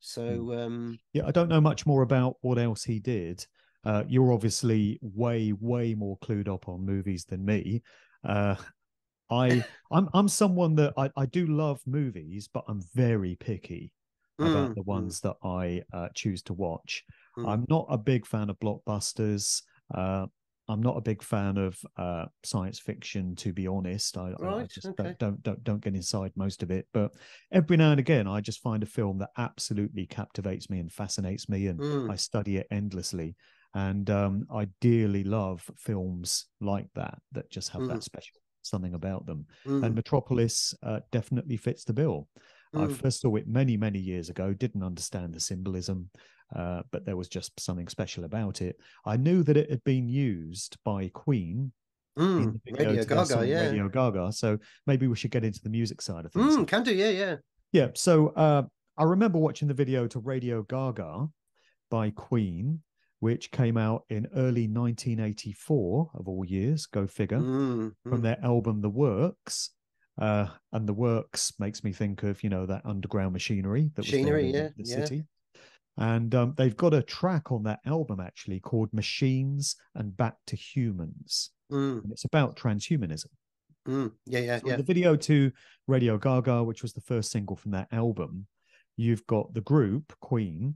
Speaker 1: So um,
Speaker 2: Yeah, I don't know much more about what else he did. Uh, you're obviously way, way more clued up on movies than me. Uh, I, I'm, I'm someone that I, I do love movies, but I'm very picky about
Speaker 1: mm,
Speaker 2: the
Speaker 1: mm,
Speaker 2: ones that I uh, choose to watch.
Speaker 1: mm.
Speaker 2: I'm not a big fan of blockbusters. Uh, I'm not a big fan of uh, science fiction, to be honest. I, I- I
Speaker 1: Right,
Speaker 2: just
Speaker 1: okay.
Speaker 2: don't, don't don't don't get inside most of it. But every now and again, I just find a film that absolutely captivates me and fascinates me, and
Speaker 1: Mm.
Speaker 2: I study it endlessly. And um, I dearly love films like that that just have
Speaker 1: Mm.
Speaker 2: that special something about them.
Speaker 1: Mm,
Speaker 2: And Metropolis uh, definitely fits the bill. I
Speaker 1: mm.
Speaker 2: first saw it many, many years ago, didn't understand the symbolism, uh, but there was just something special about it. I knew that it had been used by Queen in
Speaker 1: Mm, Radio Gaga, yeah.
Speaker 2: Radio Gaga. So maybe we should get into the music side of things.
Speaker 1: Mm, can do, yeah, yeah.
Speaker 2: Yeah. So uh, I remember watching the video to Radio Gaga by Queen, which came out in early 1984, of all years, go figure
Speaker 1: Mm,
Speaker 2: from
Speaker 1: mm.
Speaker 2: their album The Works. Uh, and The Works makes me think of, you know, that underground machinery that was in
Speaker 1: yeah,
Speaker 2: the
Speaker 1: yeah.
Speaker 2: city. And um, they've got a track on that album actually called Machines and Back to Humans.
Speaker 1: Mm,
Speaker 2: And it's about transhumanism.
Speaker 1: mm. Yeah, yeah,
Speaker 2: So
Speaker 1: yeah.
Speaker 2: the video to Radio Gaga, which was the first single from that album, you've got the group Queen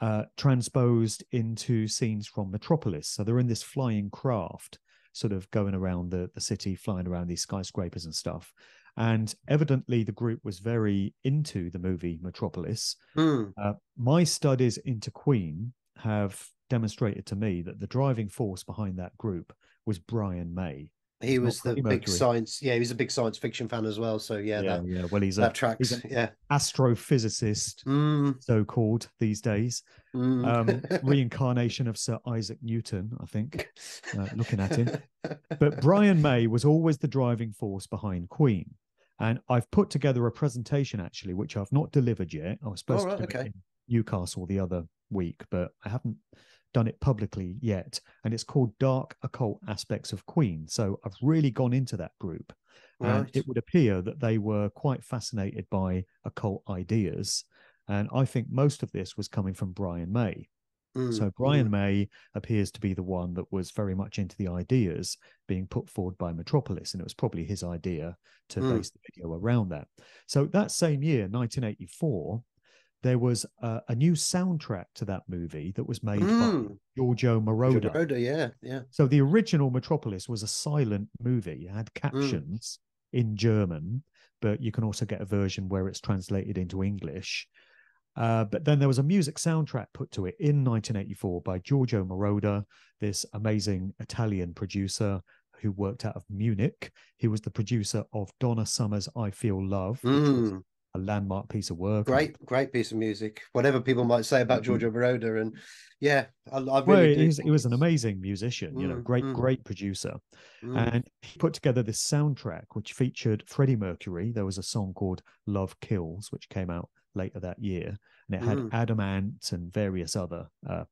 Speaker 2: uh, transposed into scenes from Metropolis. So they're in this flying craft, sort of going around the, the city, flying around these skyscrapers and stuff. And evidently, the group was very into the movie Metropolis.
Speaker 1: Mm,
Speaker 2: Uh, my studies into Queen have demonstrated to me that the driving force behind that group was Brian May.
Speaker 1: he was the big
Speaker 2: Mercury.
Speaker 1: science. Yeah, he was a big science fiction fan as well. So yeah,
Speaker 2: yeah,
Speaker 1: that
Speaker 2: yeah. Well, he's a
Speaker 1: tracks.
Speaker 2: he's an
Speaker 1: Yeah.
Speaker 2: astrophysicist,
Speaker 1: Mm,
Speaker 2: so called these days.
Speaker 1: mm.
Speaker 2: Um, reincarnation of Sir Isaac Newton, I think. uh, looking at him. But Brian May was always the driving force behind Queen. And I've put together a presentation actually, which I've not delivered yet. I was supposed
Speaker 1: right,
Speaker 2: to do
Speaker 1: okay.
Speaker 2: it in Newcastle the other week, but I haven't done it publicly yet. And it's called Dark Occult Aspects of Queen. So I've really gone into that group. And it would appear that they were quite fascinated by occult ideas. And I think most of this was coming from Brian May.
Speaker 1: Mm,
Speaker 2: So Brian
Speaker 1: mm,
Speaker 2: May appears to be the one that was very much into the ideas being put forward by Metropolis, and it was probably his idea to
Speaker 1: Mm.
Speaker 2: base the video around that. So that same year, 1984, there was a, a new soundtrack to that movie that was made by
Speaker 1: mm.
Speaker 2: Giorgio Moroder.
Speaker 1: Moroder, yeah, yeah.
Speaker 2: So the original Metropolis was a silent movie. It had
Speaker 1: Mm.
Speaker 2: captions in German, but you can also get a version where it's translated into English. Uh, but then there was a music soundtrack put to it in 1984 by Giorgio Moroder, this amazing Italian producer who worked out of Munich. He was the producer of Donna Summer's "I Feel Love,"
Speaker 1: Mm.
Speaker 2: a landmark piece of work.
Speaker 1: Great, great piece of music. Whatever people might say about Giorgio Moroder, and yeah, I, I really
Speaker 2: Well, he was, he was an amazing musician, you know,
Speaker 1: Mm,
Speaker 2: great,
Speaker 1: mm.
Speaker 2: great producer.
Speaker 1: Mm,
Speaker 2: and he put together this soundtrack which featured Freddie Mercury. There was a song called Love Kills, which came out later that year, and it had
Speaker 1: Mm.
Speaker 2: Adam Ant and various other uh,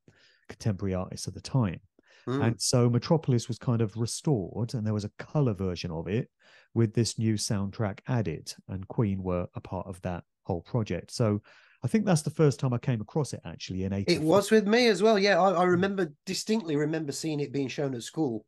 Speaker 2: contemporary artists of the time.
Speaker 1: mm,
Speaker 2: And so Metropolis was kind of restored, and there was a color version of it with this new soundtrack added, and Queen were a part of that whole project. So I think that's the first time I came across it actually in 84.
Speaker 1: It was with me as well. Yeah, I, I remember distinctly remember seeing it being shown at school.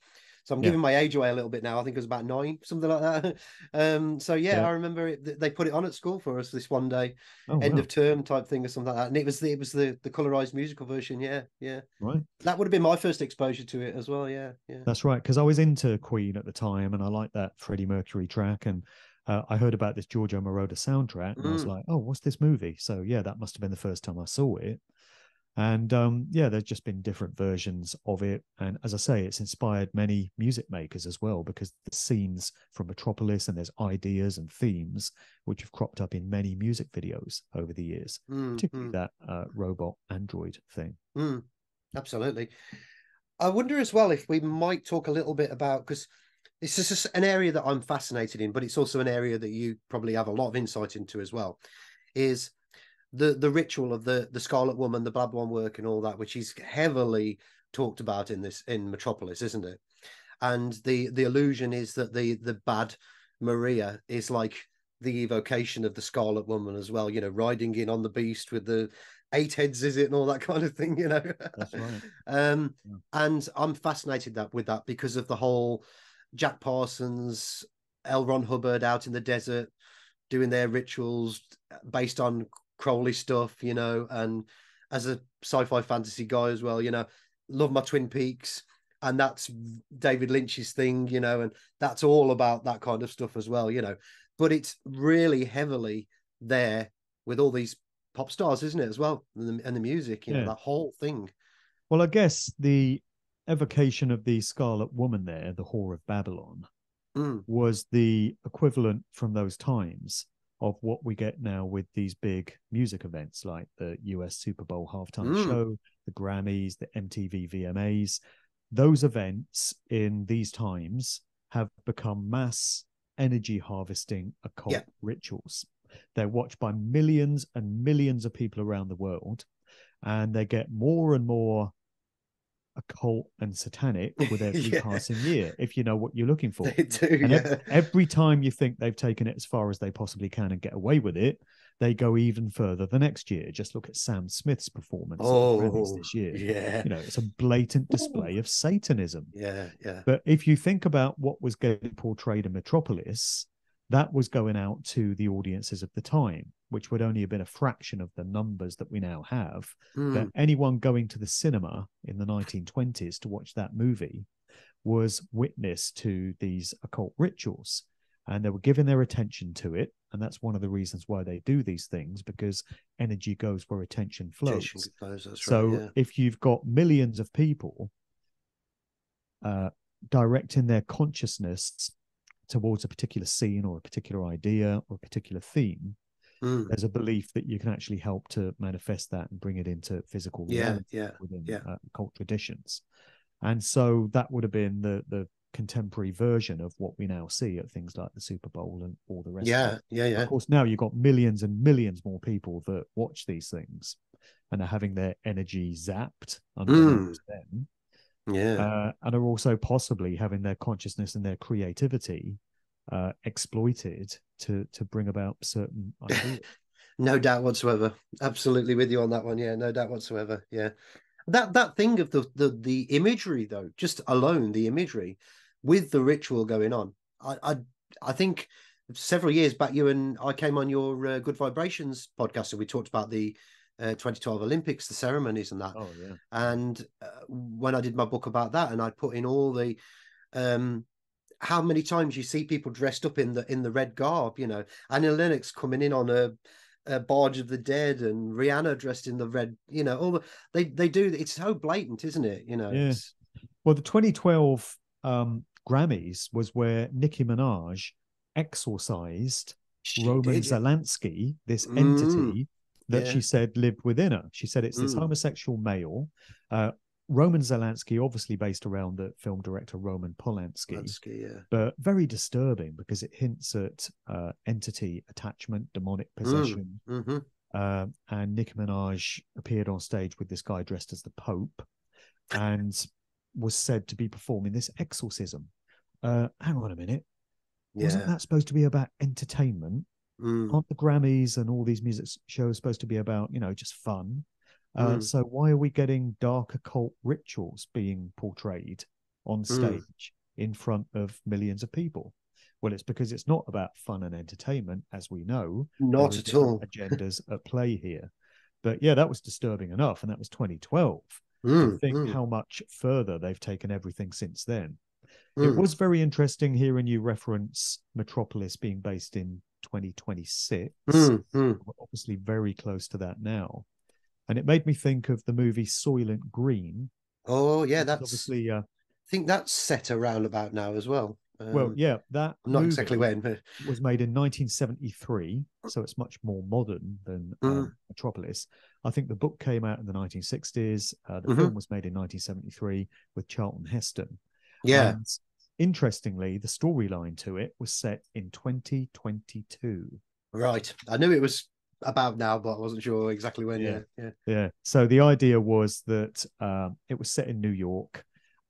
Speaker 1: So I'm
Speaker 2: Yeah.
Speaker 1: giving my age away a little bit now. I think it was about nine, something like that. Um, so yeah,
Speaker 2: Yeah.
Speaker 1: I remember it, they put it on at school for us this one day,
Speaker 2: Oh,
Speaker 1: end
Speaker 2: wow.
Speaker 1: of term type thing or something like that. And it was the it was the the colorized musical version. Yeah, yeah.
Speaker 2: right.
Speaker 1: That would have been my first exposure to it as well. Yeah, yeah.
Speaker 2: That's right, because I was into Queen at the time, and I liked that Freddie Mercury track, and uh, I heard about this Giorgio Moroder soundtrack, and I was
Speaker 1: Mm.
Speaker 2: like, "Oh, what's this movie?" So yeah, that must have been the first time I saw it, and um, yeah, there's just been different versions of it, and as I say, it's inspired many music makers as well, because the scenes from Metropolis and there's ideas and themes which have cropped up in many music videos over the years,
Speaker 1: Mm,
Speaker 2: particularly
Speaker 1: mm.
Speaker 2: that uh, robot android thing.
Speaker 1: Mm, absolutely. I wonder as well if we might talk a little bit about because it's just an area that I'm fascinated in, but it's also an area that you probably have a lot of insight into as well. Is the the ritual of the the Scarlet Woman, the Babylon work, and all that, which is heavily talked about in this in Metropolis, isn't it? And the the illusion is that the the bad Maria is like the evocation of the Scarlet Woman as well. You know, riding in on the beast with the eight heads, is it, and all that kind of thing. You know,
Speaker 2: right.
Speaker 1: um,
Speaker 2: Yeah.
Speaker 1: and I'm fascinated that with that because of the whole Jack Parsons, L. Ron Hubbard out in the desert doing their rituals based on Crowley stuff, you know, and as a sci-fi fantasy guy as well, you know, love my Twin Peaks, and that's David Lynch's thing, you know, and that's all about that kind of stuff as well, you know. But it's really heavily there with all these pop stars, isn't it, as well, and the, and the music, you
Speaker 2: Yeah.
Speaker 1: know, that whole thing.
Speaker 2: Well, I guess the evocation of the Scarlet Woman there, the Whore of Babylon,
Speaker 1: Mm.
Speaker 2: was the equivalent from those times of what we get now with these big music events like the US Super Bowl halftime
Speaker 1: Mm.
Speaker 2: show, the Grammys, the MTV VMAs. Those events in these times have become mass energy harvesting occult
Speaker 1: Yeah.
Speaker 2: rituals. They're watched by millions and millions of people around the world, and they get more and more occult and satanic with every
Speaker 1: Yeah.
Speaker 2: passing year, if you know what you're looking for.
Speaker 1: They do,
Speaker 2: And
Speaker 1: yeah.
Speaker 2: ev- every time you think they've taken it as far as they possibly can and get away with it, they go even further the next year. Just look at Sam Smith's performance at the Grammys
Speaker 1: Oh,
Speaker 2: this year.
Speaker 1: yeah,
Speaker 2: You know, it's a blatant display of Satanism.
Speaker 1: yeah, yeah.
Speaker 2: But if you think about what was getting portrayed in Metropolis, that was going out to the audiences of the time, which would only have been a fraction of the numbers that we now have.
Speaker 1: Mm.
Speaker 2: That anyone going to the cinema in the 1920s to watch that movie was witness to these occult rituals. And they were giving their attention to it. And that's one of the reasons why they do these things, because energy goes where attention flows.
Speaker 1: Close, that's
Speaker 2: So
Speaker 1: right, yeah.
Speaker 2: if you've got millions of people uh, directing their consciousness towards a particular scene or a particular idea or a particular theme,
Speaker 1: Mm.
Speaker 2: there's a belief that you can actually help to manifest that and bring it into physical
Speaker 1: Yeah,
Speaker 2: reality
Speaker 1: yeah,
Speaker 2: within
Speaker 1: yeah.
Speaker 2: uh, cult traditions. And so that would have been the the contemporary version of what we now see at things like the Super Bowl and all the rest. of
Speaker 1: yeah,
Speaker 2: it.
Speaker 1: yeah, yeah.
Speaker 2: Of course, now you've got millions and millions more people that watch these things and are having their energy zapped to them,
Speaker 1: Yeah,
Speaker 2: uh, and are also possibly having their consciousness and their creativity uh, exploited to to bring about certain ideas.
Speaker 1: no doubt whatsoever. Absolutely with you on that one. Yeah, no doubt whatsoever. Yeah, that that thing of the the the imagery though, just alone the imagery with the ritual going on. I I, I think several years back, you and I came on your uh, Good Vibrations podcast, and we talked about the uh, 2012 Olympics, the ceremonies, and that.
Speaker 2: oh yeah,
Speaker 1: and uh, when I did my book about that, and I put in all the um how many times you see people dressed up in the in the red garb, you know, Annie Lennox coming in on a, a barge of the dead, and Rihanna dressed in the red, you know, all the they they do. It's so blatant, isn't it? You know,
Speaker 2: Yeah. Well, the 2012 um, Grammys was where Nicki Minaj exorcised
Speaker 1: she
Speaker 2: Roman
Speaker 1: did.
Speaker 2: Zolanski, this
Speaker 1: Mm,
Speaker 2: entity that
Speaker 1: yeah.
Speaker 2: she said lived within her. She said it's this
Speaker 1: Mm.
Speaker 2: homosexual male. Uh, Roman Zolanski, obviously based around the film director Roman Polanski,
Speaker 1: Lansky, yeah.
Speaker 2: but very disturbing because it hints at uh, entity attachment, demonic possession.
Speaker 1: hmm
Speaker 2: Uh, and Nicki Minaj appeared on stage with this guy dressed as the Pope and was said to be performing this exorcism. Uh, hang on a minute. Wasn't that supposed to be about entertainment?
Speaker 1: Mm.
Speaker 2: Aren't the Grammys and all these music shows supposed to be about, you know, just fun? Uh,
Speaker 1: Mm.
Speaker 2: So why are we getting dark occult rituals being portrayed on
Speaker 1: Mm.
Speaker 2: stage in front of millions of people? Well, it's because it's not about fun and entertainment, as we know.
Speaker 1: Not at all.
Speaker 2: Agendas at play here. But yeah, that was disturbing enough, and that was 2012. to
Speaker 1: Mm,
Speaker 2: think
Speaker 1: mm,
Speaker 2: how much further they've taken everything since then.
Speaker 1: mm.
Speaker 2: It was very interesting hearing you reference Metropolis being based in 2026.
Speaker 1: Mm, mm.
Speaker 2: We're obviously very close to that now. And it made me think of the movie Soylent Green.
Speaker 1: Oh yeah, that's.
Speaker 2: obviously uh,
Speaker 1: I think that's set around about now as well.
Speaker 2: well,
Speaker 1: Um,
Speaker 2: yeah, that
Speaker 1: not exactly when, but
Speaker 2: was made in 1973, so it's much more modern than um,
Speaker 1: Mm.
Speaker 2: Metropolis. I think the book came out in the 1960s. Uh, the
Speaker 1: Mhm.
Speaker 2: film was made in 1973 with Charlton Heston.
Speaker 1: yeah,
Speaker 2: And interestingly, the storyline to it was set in 2022.
Speaker 1: Right. I knew it was about now, but I wasn't sure exactly when. Yeah.
Speaker 2: Yeah. yeah. So the idea was that um, it was set in New York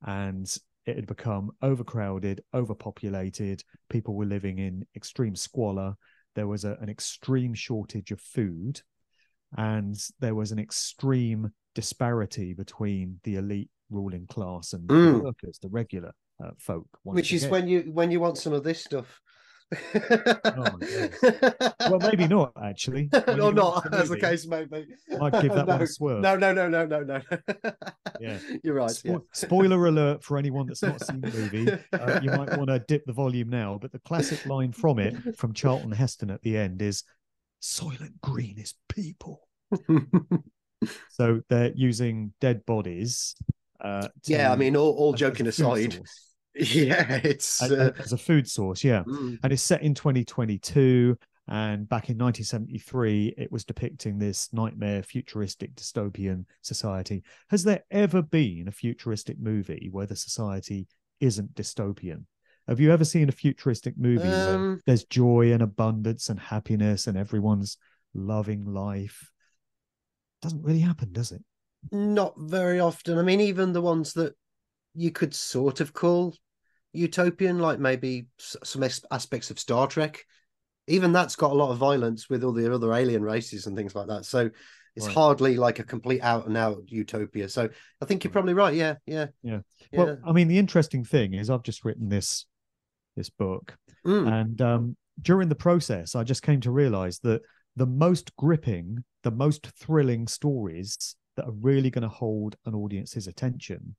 Speaker 2: and it had become overcrowded, overpopulated. People were living in extreme squalor. There was a, an extreme shortage of food, and there was an extreme disparity between the elite ruling class and
Speaker 1: Mm.
Speaker 2: the workers, the regular uh, folk.
Speaker 1: Which is
Speaker 2: again.
Speaker 1: when you when you want some of this stuff.
Speaker 2: My well, maybe not actually. When
Speaker 1: or not,
Speaker 2: the
Speaker 1: as the case may be.
Speaker 2: I'd give that
Speaker 1: no,
Speaker 2: one a swerve.
Speaker 1: No, no, no, no, no, no.
Speaker 2: Yeah.
Speaker 1: You're right.
Speaker 2: Spo- Spoiler alert for anyone that's not seen the movie. Uh, you might want to dip the volume now, but the classic line from it, from Charlton Heston at the end, is "Soylent Green is people." So they're using dead bodies. Uh,
Speaker 1: yeah, I mean, all, all joking aside. yeah, it's
Speaker 2: as,
Speaker 1: uh,
Speaker 2: as a food source, yeah.
Speaker 1: mm,
Speaker 2: and it's set in 2022 and back in 1973 it was depicting this nightmare futuristic dystopian society. Has there ever been a futuristic movie where the society isn't dystopian? Have you ever seen a futuristic movie where
Speaker 1: um,
Speaker 2: there's joy and abundance and happiness and everyone's loving life? Doesn't really happen does it?
Speaker 1: Not very often. I mean, even the ones that you could sort of call utopian, like maybe some aspects of Star Trek, even that's got a lot of violence with all the other alien races and things like that. So it's
Speaker 2: Right.
Speaker 1: hardly like a complete out and out utopia. So I think you're probably right. Yeah, yeah,
Speaker 2: Yeah.
Speaker 1: yeah.
Speaker 2: well i mean the interesting thing is i've just written this this book
Speaker 1: Mm,
Speaker 2: And um, during the process, I just came to realize that the most gripping, the most thrilling stories that are really going to hold an audience's attention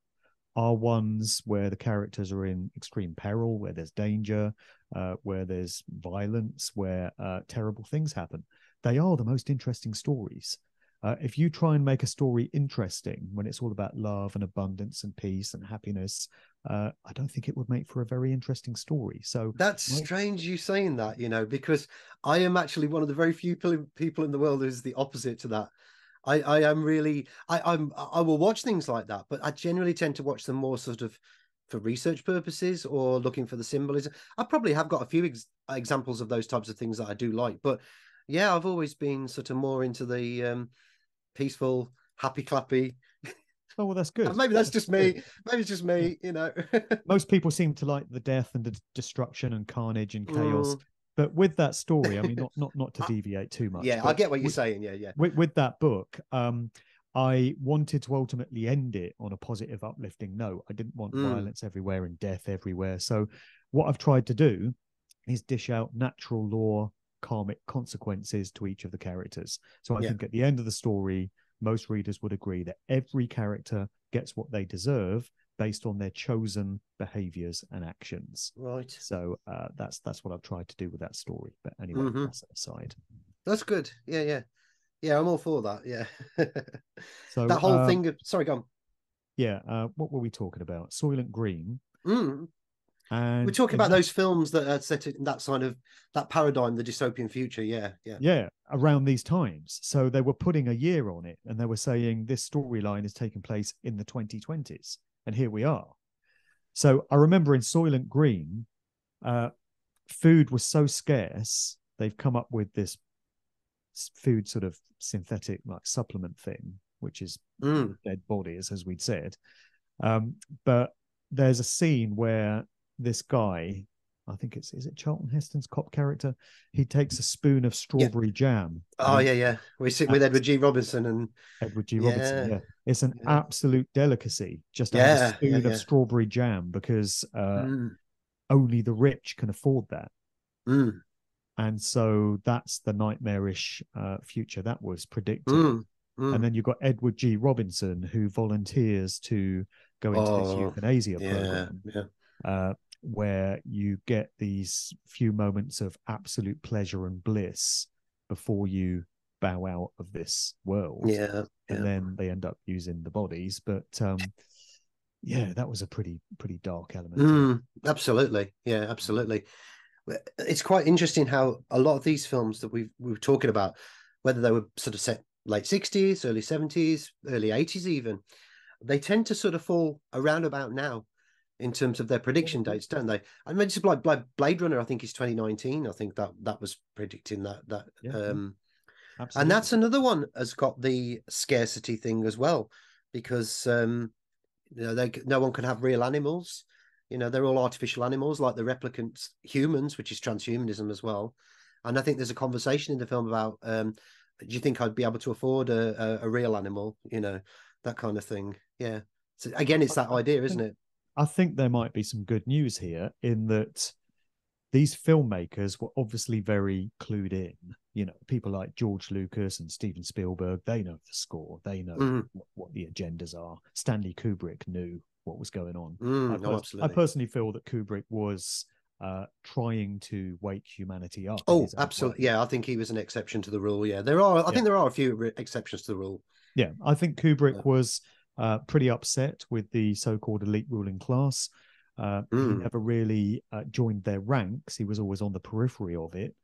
Speaker 2: are ones where the characters are in extreme peril, where there's danger, uh, where there's violence, where uh, terrible things happen. They are the most interesting stories. Uh, if you try and make a story interesting when it's all about love and abundance and peace and happiness, uh, I don't think it would make for a very interesting story. So
Speaker 1: That's strange you saying that, you know, because I am actually one of the very few people in the world who's the opposite to that. I, I am really, I, I'm, I will watch things like that, but I generally tend to watch them more sort of for research purposes or looking for the symbolism. I probably have got a few ex- examples of those types of things that I do like, but yeah, I've always been sort of more into the um, peaceful, happy, clappy.
Speaker 2: Oh well, that's good.
Speaker 1: Maybe that's just me. Maybe it's just me, you know.
Speaker 2: Most people seem to like the death and the destruction and carnage and chaos.
Speaker 1: Mm.
Speaker 2: But with that story, I mean, not not not to deviate too much.
Speaker 1: yeah, I get what you're
Speaker 2: with,
Speaker 1: saying. Yeah, yeah.
Speaker 2: With, with that book, um, I wanted to ultimately end it on a positive, uplifting note. I didn't want
Speaker 1: Mm.
Speaker 2: violence everywhere and death everywhere. So, what I've tried to do is dish out natural law, karmic consequences to each of the characters. So, I
Speaker 1: Yeah.
Speaker 2: think at the end of the story, most readers would agree that every character gets what they deserve based on their chosen behaviors and actions.
Speaker 1: Right.
Speaker 2: So uh, that's that's what I've tried to do with that story. But anyway,
Speaker 1: Mhm.
Speaker 2: that's aside.
Speaker 1: That's good. Yeah, yeah. Yeah, I'm all for that. Yeah.
Speaker 2: So
Speaker 1: that whole
Speaker 2: uh,
Speaker 1: thing of sorry, go on.
Speaker 2: yeah. Uh, what were we talking about? Soylent Green.
Speaker 1: Mm.
Speaker 2: And
Speaker 1: We're talking about
Speaker 2: that-
Speaker 1: those films that are set in that side of that paradigm, the dystopian future. Yeah, yeah.
Speaker 2: yeah around these times so they were putting a year on it and they were saying this storyline is taking place in the 2020s and here we are so i remember in soylent green uh, food was so scarce they've come up with this food sort of synthetic like supplement thing which is
Speaker 1: Mm.
Speaker 2: dead bodies as we'd said um, but there's a scene where this guy I think it's is it Charlton Heston's cop character. He takes a spoon of strawberry jam.
Speaker 1: Oh yeah, yeah. We sit with Edward G. Robinson and
Speaker 2: Edward G. Robinson.
Speaker 1: Yeah.
Speaker 2: Yeah, it's an
Speaker 1: Yeah.
Speaker 2: absolute delicacy just to have
Speaker 1: Yeah,
Speaker 2: a spoon
Speaker 1: yeah,
Speaker 2: of strawberry jam because uh,
Speaker 1: Mm,
Speaker 2: only the rich can afford that.
Speaker 1: mm,
Speaker 2: And so that's the nightmarish uh, future that was predicted.
Speaker 1: mm, mm.
Speaker 2: And then you've got Edward G. Robinson who volunteers to go into this
Speaker 1: Oh,
Speaker 2: euthanasia
Speaker 1: yeah,
Speaker 2: program.
Speaker 1: yeah.
Speaker 2: uh, where you get these few moments of absolute pleasure and bliss before you bow out of this world.
Speaker 1: Yeah,
Speaker 2: And
Speaker 1: yeah.
Speaker 2: then they end up using the bodies. But um, yeah, that was a pretty, pretty dark element.
Speaker 1: Mm, absolutely. Yeah, absolutely. It's quite interesting how a lot of these films that we we were talking about, whether they were sort of set late 60s, early 70s, early 80s even, they tend to sort of fall around about now. In terms of their prediction dates, don't they? I mean, it's like Blade Runner. I think is 2019. I think that that was predicting that that.
Speaker 2: Yeah,
Speaker 1: um,
Speaker 2: Absolutely.
Speaker 1: and that's another one has got the scarcity thing as well, because um, you know they no one can have real animals. You know they're all artificial animals, like the replicant humans, which is transhumanism as well. And I think there's a conversation in the film about um, do you think I'd be able to afford a, a, a real animal? You know that kind of thing. Yeah. So again, it's that idea, isn't it?
Speaker 2: I think there might be some good news here in that these filmmakers were obviously very clued in. You know, people like George Lucas and Steven Spielberg, they know the score, they know
Speaker 1: Mhm.
Speaker 2: what, what the agendas are. Stanley Kubrick knew what was going on.
Speaker 1: Mm,
Speaker 2: I,
Speaker 1: oh,
Speaker 2: pers- I personally feel that Kubrick was uh, trying to wake humanity up.
Speaker 1: Oh, absolutely.
Speaker 2: way.
Speaker 1: Yeah, I think he was an exception to the rule. Yeah, there are. I
Speaker 2: Yeah.
Speaker 1: think there are a few re- exceptions to the rule.
Speaker 2: Yeah, I think Kubrick
Speaker 1: Yeah.
Speaker 2: was uh, pretty upset with the so-called elite ruling class. Uh, He
Speaker 1: Mm.
Speaker 2: never really uh, joined their ranks. He was always on the periphery of it.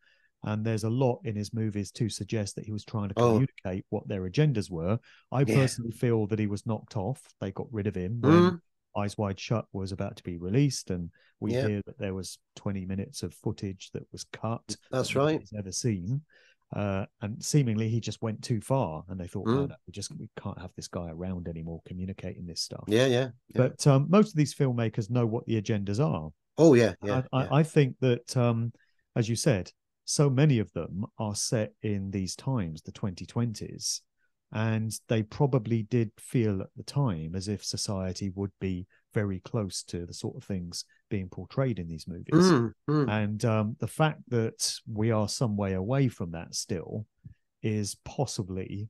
Speaker 2: And there's a lot in his movies to suggest that he was trying to
Speaker 1: Oh.
Speaker 2: communicate what their agendas were. I
Speaker 1: Yeah.
Speaker 2: personally feel that he was knocked off. They got rid of him when
Speaker 1: Mm.
Speaker 2: Eyes Wide Shut was about to be released, and we
Speaker 1: Yeah.
Speaker 2: hear that there was 20 minutes of footage that was cut.
Speaker 1: That's
Speaker 2: that
Speaker 1: right.
Speaker 2: nobody's Never seen, uh, and seemingly he just went too far, and they thought,
Speaker 1: Mm.
Speaker 2: no, we just we can't have this guy around anymore communicating this stuff.
Speaker 1: Yeah, yeah. yeah.
Speaker 2: But um, most of these filmmakers know what the agendas are.
Speaker 1: oh, yeah, yeah.
Speaker 2: I,
Speaker 1: yeah.
Speaker 2: I, I think that, um, as you said, so many of them are set in these times, the 2020s, and they probably did feel at the time as if society would be very close to the sort of things being portrayed in these movies.
Speaker 1: Mm, mm.
Speaker 2: And um, the fact that we are some way away from that still is possibly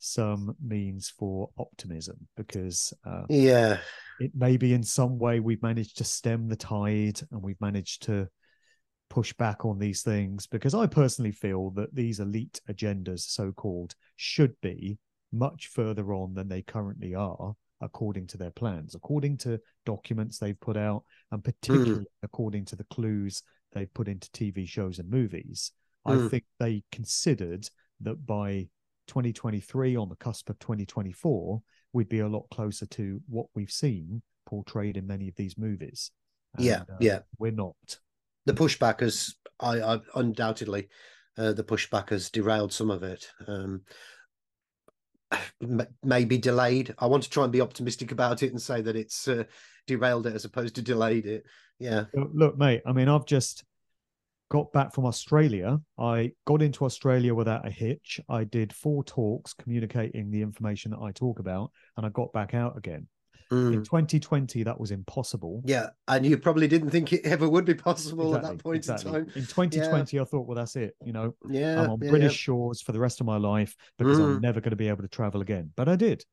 Speaker 2: some means for optimism because uh,
Speaker 1: yeah,
Speaker 2: it may be in some way we've managed to stem the tide and we've managed to push back on these things because I personally feel that these elite agendas, so called, should be much further on than they currently are, according to their plans, according to documents they've put out, and particularly according to the clues they've put into TV shows and movies. I
Speaker 1: Mm.
Speaker 2: think they considered that by 2023, on the cusp of 2024, we'd be a lot closer to what we've seen portrayed in many of these movies.
Speaker 1: Yeah,
Speaker 2: uh,
Speaker 1: yeah.
Speaker 2: We're not.
Speaker 1: the pushback has, I, I undoubtedly, uh, the pushback has derailed some of it. Um, m- maybe delayed. I want to try and be optimistic about it and say that it's uh, derailed it as opposed to delayed it. Yeah.
Speaker 2: Look, mate, I mean, I've just got back from Australia. I got into Australia without a hitch. I did four talks communicating the information that I talk about, and I got back out again.
Speaker 1: Mm.
Speaker 2: In 2020, that was impossible.
Speaker 1: Yeah, and you probably didn't think it ever would be possible at that point
Speaker 2: exactly.
Speaker 1: in time.
Speaker 2: In 2020, I thought, well, that's it. You know,
Speaker 1: Yeah,
Speaker 2: I'm on
Speaker 1: yeah,
Speaker 2: British
Speaker 1: yeah.
Speaker 2: shores for the rest of my life because I'm
Speaker 1: Mm.
Speaker 2: never going to be able to travel again. But I did.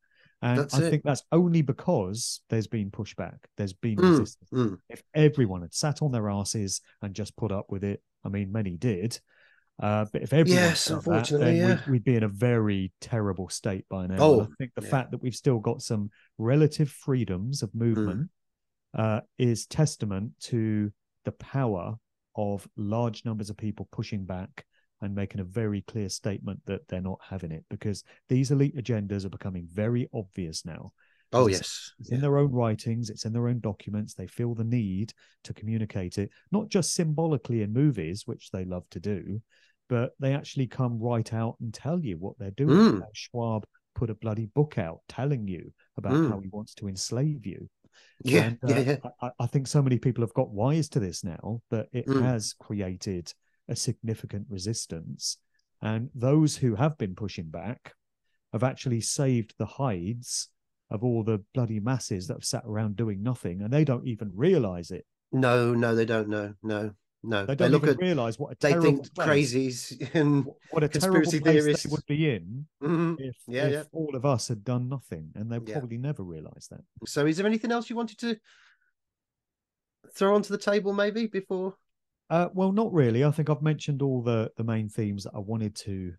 Speaker 2: And
Speaker 1: That's
Speaker 2: I
Speaker 1: it.
Speaker 2: think that's only because there's been pushback, there's been
Speaker 1: Mm,
Speaker 2: resistance.
Speaker 1: mm.
Speaker 2: If everyone had sat on their asses and just put up with it, I mean, many did. Uh, but if everyone
Speaker 1: Yes,
Speaker 2: done that, then
Speaker 1: yeah.
Speaker 2: we'd, we'd be in a very terrible state by now. And
Speaker 1: Oh,
Speaker 2: I think the
Speaker 1: yeah.
Speaker 2: fact that we've still got some relative freedoms
Speaker 1: Mm.
Speaker 2: of movement uh, is testament to the power of large numbers of people pushing back and making a very clear statement that they're not having it because these elite agendas are becoming very obvious now.
Speaker 1: Oh
Speaker 2: It's-
Speaker 1: yes,
Speaker 2: It's
Speaker 1: yeah.
Speaker 2: in their own writings, it's in their own documents. They feel the need to communicate it, not just symbolically in movies, which they love to do, but they actually come right out and tell you what they're doing.
Speaker 1: Mm.
Speaker 2: Like Schwab put a bloody book out telling you about
Speaker 1: Mm.
Speaker 2: how he wants to enslave you.
Speaker 1: yeah,
Speaker 2: And,
Speaker 1: yeah,
Speaker 2: uh,
Speaker 1: yeah.
Speaker 2: I, I think so many people have got wise to this now that it
Speaker 1: Mm.
Speaker 2: has created a significant resistance. And those who have been pushing back have actually saved the hides of all the bloody masses that have sat around doing nothing and they don't even realize it.
Speaker 1: No, no, they don't know. No, no.
Speaker 2: They
Speaker 1: They,
Speaker 2: don't
Speaker 1: look
Speaker 2: even
Speaker 1: at.
Speaker 2: realize what a
Speaker 1: They think crazies and.
Speaker 2: what a
Speaker 1: conspiracy theorists.
Speaker 2: would be in
Speaker 1: Mhm.
Speaker 2: if,
Speaker 1: Yeah,
Speaker 2: if
Speaker 1: yeah.
Speaker 2: all of us had done nothing and
Speaker 1: Yeah.
Speaker 2: probably never realize that.
Speaker 1: So, is there anything else you wanted to throw onto the table, maybe before?
Speaker 2: Uh, well, not really. I think I've mentioned all the the main themes that I wanted to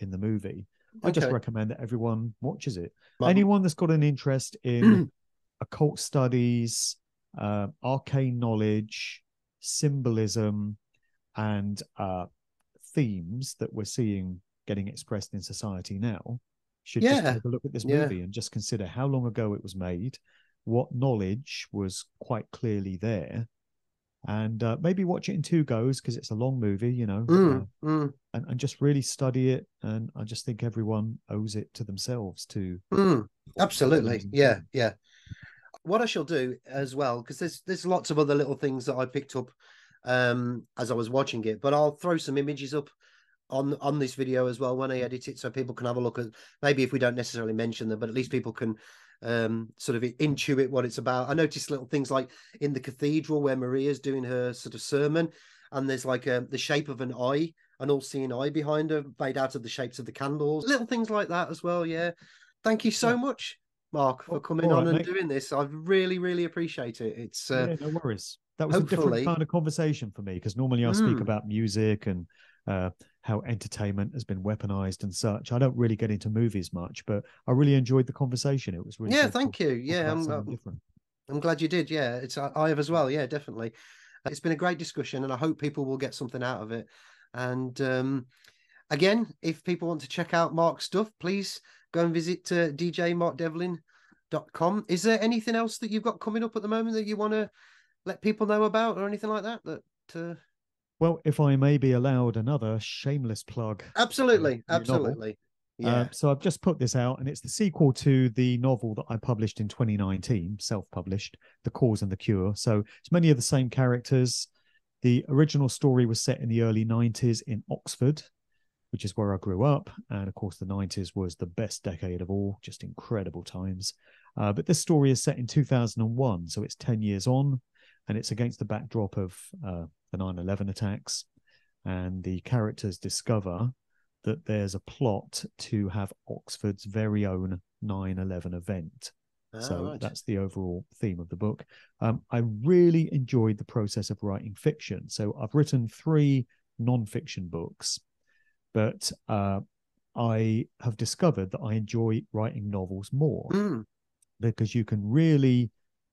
Speaker 2: in the movie. I just recommend that everyone watches it.
Speaker 1: Well,
Speaker 2: Anyone that's got an interest in occult studies, uh, arcane knowledge, symbolism, and uh, themes that we're seeing getting expressed in society now should just
Speaker 1: Yeah,
Speaker 2: take a look at this
Speaker 1: yeah.
Speaker 2: movie and just consider how long ago it was made, what knowledge was quite clearly there and uh, maybe watch it in two goes because it's a long movie, you know,
Speaker 1: Mm,
Speaker 2: uh,
Speaker 1: mm,
Speaker 2: and, and just really study it. And I just think everyone owes it to themselves to.
Speaker 1: mm. Absolutely. Yeah, yeah. What I shall do as well, because there's there's lots of other little things that I picked up um as I was watching it, but I'll throw some images up on on this video as well when I edit it so people can have a look at maybe if we don't necessarily mention them, but at least people can um sort of intuit what it's about. I noticed little things like in the cathedral where Maria's doing her sort of sermon and there's like a, the shape of an eye, an all-seeing eye behind her made out of the shapes of the candles. Little things like that as well, yeah. Thank you so
Speaker 2: Yeah.
Speaker 1: much, Mark, for
Speaker 2: All-
Speaker 1: coming
Speaker 2: all
Speaker 1: on
Speaker 2: right,
Speaker 1: and
Speaker 2: mate.
Speaker 1: doing this. I really, really appreciate it. It's uh,
Speaker 2: yeah, no worries. That was a different kind of conversation for me because normally I speak
Speaker 1: Mm.
Speaker 2: about music and uh, how entertainment has been weaponized and such. I don't really get into movies much, but I really enjoyed the conversation. It was really
Speaker 1: yeah, thank you. Yeah, I'm, I'm. I'm glad you did. Yeah, it's I I have as well. Yeah, definitely. It's been a great discussion, and I hope people will get something out of it. And um, again, if people want to check out Mark's stuff, please go and visit uh, djmarkdevlin.com. Is there anything else that you've got coming up at the moment that you want to let people know about, or anything like that? That uh...
Speaker 2: Well, if I may be allowed another shameless plug.
Speaker 1: absolutely,
Speaker 2: new novel.
Speaker 1: absolutely. Yeah.
Speaker 2: Uh, so I've just put this out, and it's the sequel to the novel that I published in 2019, self-published, "The Cause and the Cure." So it's many of the same characters. The original story was set in the early 90s in Oxford, which is where I grew up, and of course, the 90s was the best decade of all, just incredible times. Uh, but this story is set in 2001, so it's 10 years on, and it's against the backdrop of uh, the 9/11 attacks, and the characters discover that there's a plot to have Oxford's very own 9 11 event.
Speaker 1: Ah,
Speaker 2: so
Speaker 1: right.
Speaker 2: that's the overall theme of the book. Um, I really enjoyed the process of writing fiction. So I've written three non-fiction books, but uh, I have discovered that I enjoy writing novels more
Speaker 1: Mm,
Speaker 2: because you can really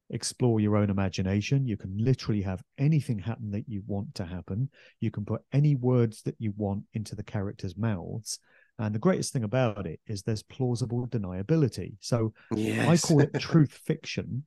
Speaker 2: explore your own imagination. You can literally have anything happen that you want to happen. You can put any words that you want into the characters' mouths. And the greatest thing about it is there's plausible deniability. So I call it truth fiction.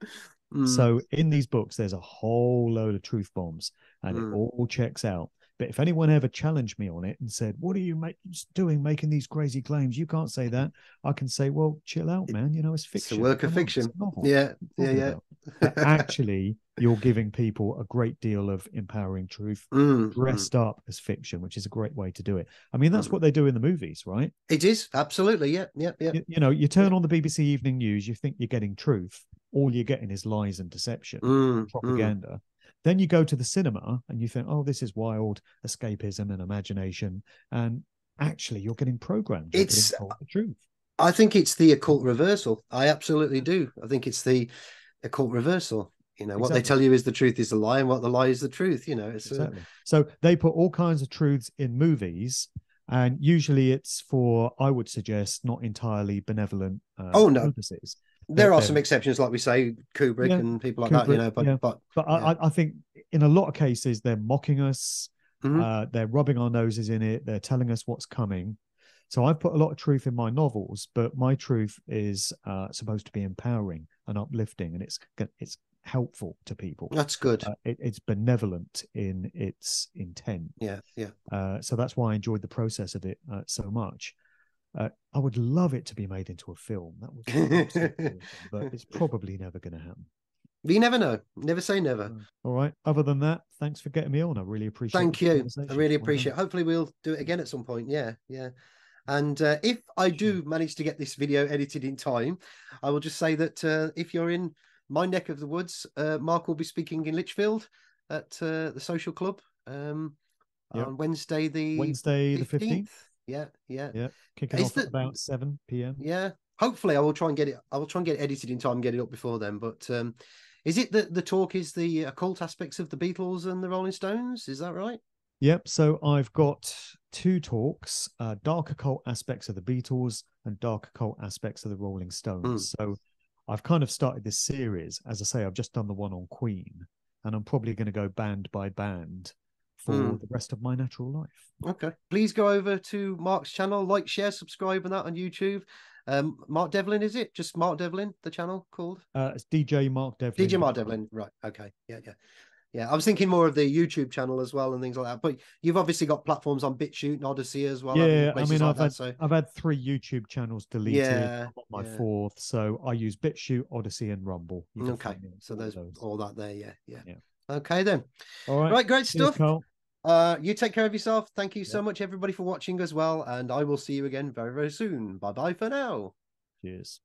Speaker 1: Mm,
Speaker 2: So in these books, there's a whole load of truth bombs and
Speaker 1: Mm.
Speaker 2: it all checks out. But if anyone ever challenged me on it and said, What are you make, doing making these crazy claims? You can't say that. I can say, Well, chill out, man. You know, it's fiction.
Speaker 1: it's a work of
Speaker 2: Come on,
Speaker 1: fiction. yeah, yeah, yeah.
Speaker 2: talking about? But actually, you're giving people a great deal of empowering truth
Speaker 1: Mm, mm.
Speaker 2: dressed up as fiction, which is a great way to do it. I mean, that's
Speaker 1: Mm.
Speaker 2: what they do in the movies, right?
Speaker 1: It is absolutely, yeah, yeah, yeah.
Speaker 2: You, you know, you turn on the BBC Evening News, you think you're getting truth. All you're getting is lies and deception,
Speaker 1: Mm, mm.
Speaker 2: propaganda. Then you go to the cinema and you think, oh, this is wild escapism and imagination. And actually, you're getting programmed. You're
Speaker 1: It's-
Speaker 2: getting the truth.
Speaker 1: I think it's the occult reversal. I absolutely do. I think it's the occult reversal. You know, what they tell you is the truth is the lie, and what the lie is the truth. You know, it's
Speaker 2: Exactly. So they put all kinds of truths in movies, and usually it's for, I would suggest, not entirely benevolent uh,
Speaker 1: Oh, no.
Speaker 2: purposes.
Speaker 1: There are some exceptions, like we say, Kubrick
Speaker 2: Yeah,
Speaker 1: and people like that. You know, but
Speaker 2: yeah.
Speaker 1: but
Speaker 2: But. I, I- think in a lot of cases they're mocking us,
Speaker 1: Mhm.
Speaker 2: uh, they're rubbing our noses in it, they're telling us what's coming. So I've put a lot of truth in my novels, but my truth is uh, supposed to be empowering and uplifting, and it's it's helpful to people.
Speaker 1: that's good.
Speaker 2: Uh, it, it's benevolent in its intent.
Speaker 1: yeah, yeah.
Speaker 2: Uh, so that's why I enjoyed the process of it uh, so much. Uh, I would love it to be made into a film. That would be awesome, but it's probably never going to happen.
Speaker 1: You never know. Never say never.
Speaker 2: All right. Other than that, thanks for getting me on. I really appreciate.
Speaker 1: It.
Speaker 2: Thank
Speaker 1: you. I really appreciate.
Speaker 2: done.
Speaker 1: it. Hopefully, we'll do it again at some point. Yeah, yeah. And uh, if I do manage to get this video edited in time, I will just say that uh, if you're in my neck of the woods, uh, Mark will be speaking in Lichfield at uh, the Social Club um,
Speaker 2: Yep.
Speaker 1: on Wednesday the
Speaker 2: Wednesday the fifteenth.
Speaker 1: Yeah, yeah,
Speaker 2: Yeah, kicking
Speaker 1: Is
Speaker 2: off
Speaker 1: the-
Speaker 2: at about seven p.m.
Speaker 1: yeah. Hopefully, I will try and get it. I will try and get it edited in time and get it up before then. But um, is it that the talk is the occult aspects of the Beatles and the Rolling Stones? Is that right?
Speaker 2: Yep. So I've got two talks: uh, dark occult aspects of the Beatles and dark occult aspects of the Rolling Stones. So I've kind of started this series. As I say, I've just done the one on Queen, and I'm probably going to go band by band for
Speaker 1: Hmm.
Speaker 2: the rest of my natural life.
Speaker 1: Okay. Please go over to Mark's channel, like, share, subscribe, and that on YouTube. Um, Mark Devlin, is it just Mark Devlin? The channel called?
Speaker 2: Uh, it's DJ Mark Devlin.
Speaker 1: DJ Mark Devlin, right? Okay, yeah, yeah. Yeah, I was thinking more of the YouTube channel as well and things like that. But you've obviously got platforms on BitChute and Odysee as well.
Speaker 2: Yeah, I mean,
Speaker 1: like
Speaker 2: I've had
Speaker 1: so.
Speaker 2: I've had three YouTube channels deleted.
Speaker 1: Yeah,
Speaker 2: my
Speaker 1: yeah.
Speaker 2: fourth, so I use BitChute, Odysee, and Rumble.
Speaker 1: Okay,
Speaker 2: find me on
Speaker 1: so there's
Speaker 2: those.
Speaker 1: all that there. Yeah, yeah.
Speaker 2: Yeah.
Speaker 1: Okay then.
Speaker 2: All right,
Speaker 1: Right, great
Speaker 2: Cheers,
Speaker 1: stuff.
Speaker 2: Carl.
Speaker 1: Uh, you take care of yourself. Thank you so much, everybody, for watching as well. And I will see you again very, very soon. Bye bye for now.
Speaker 2: Cheers.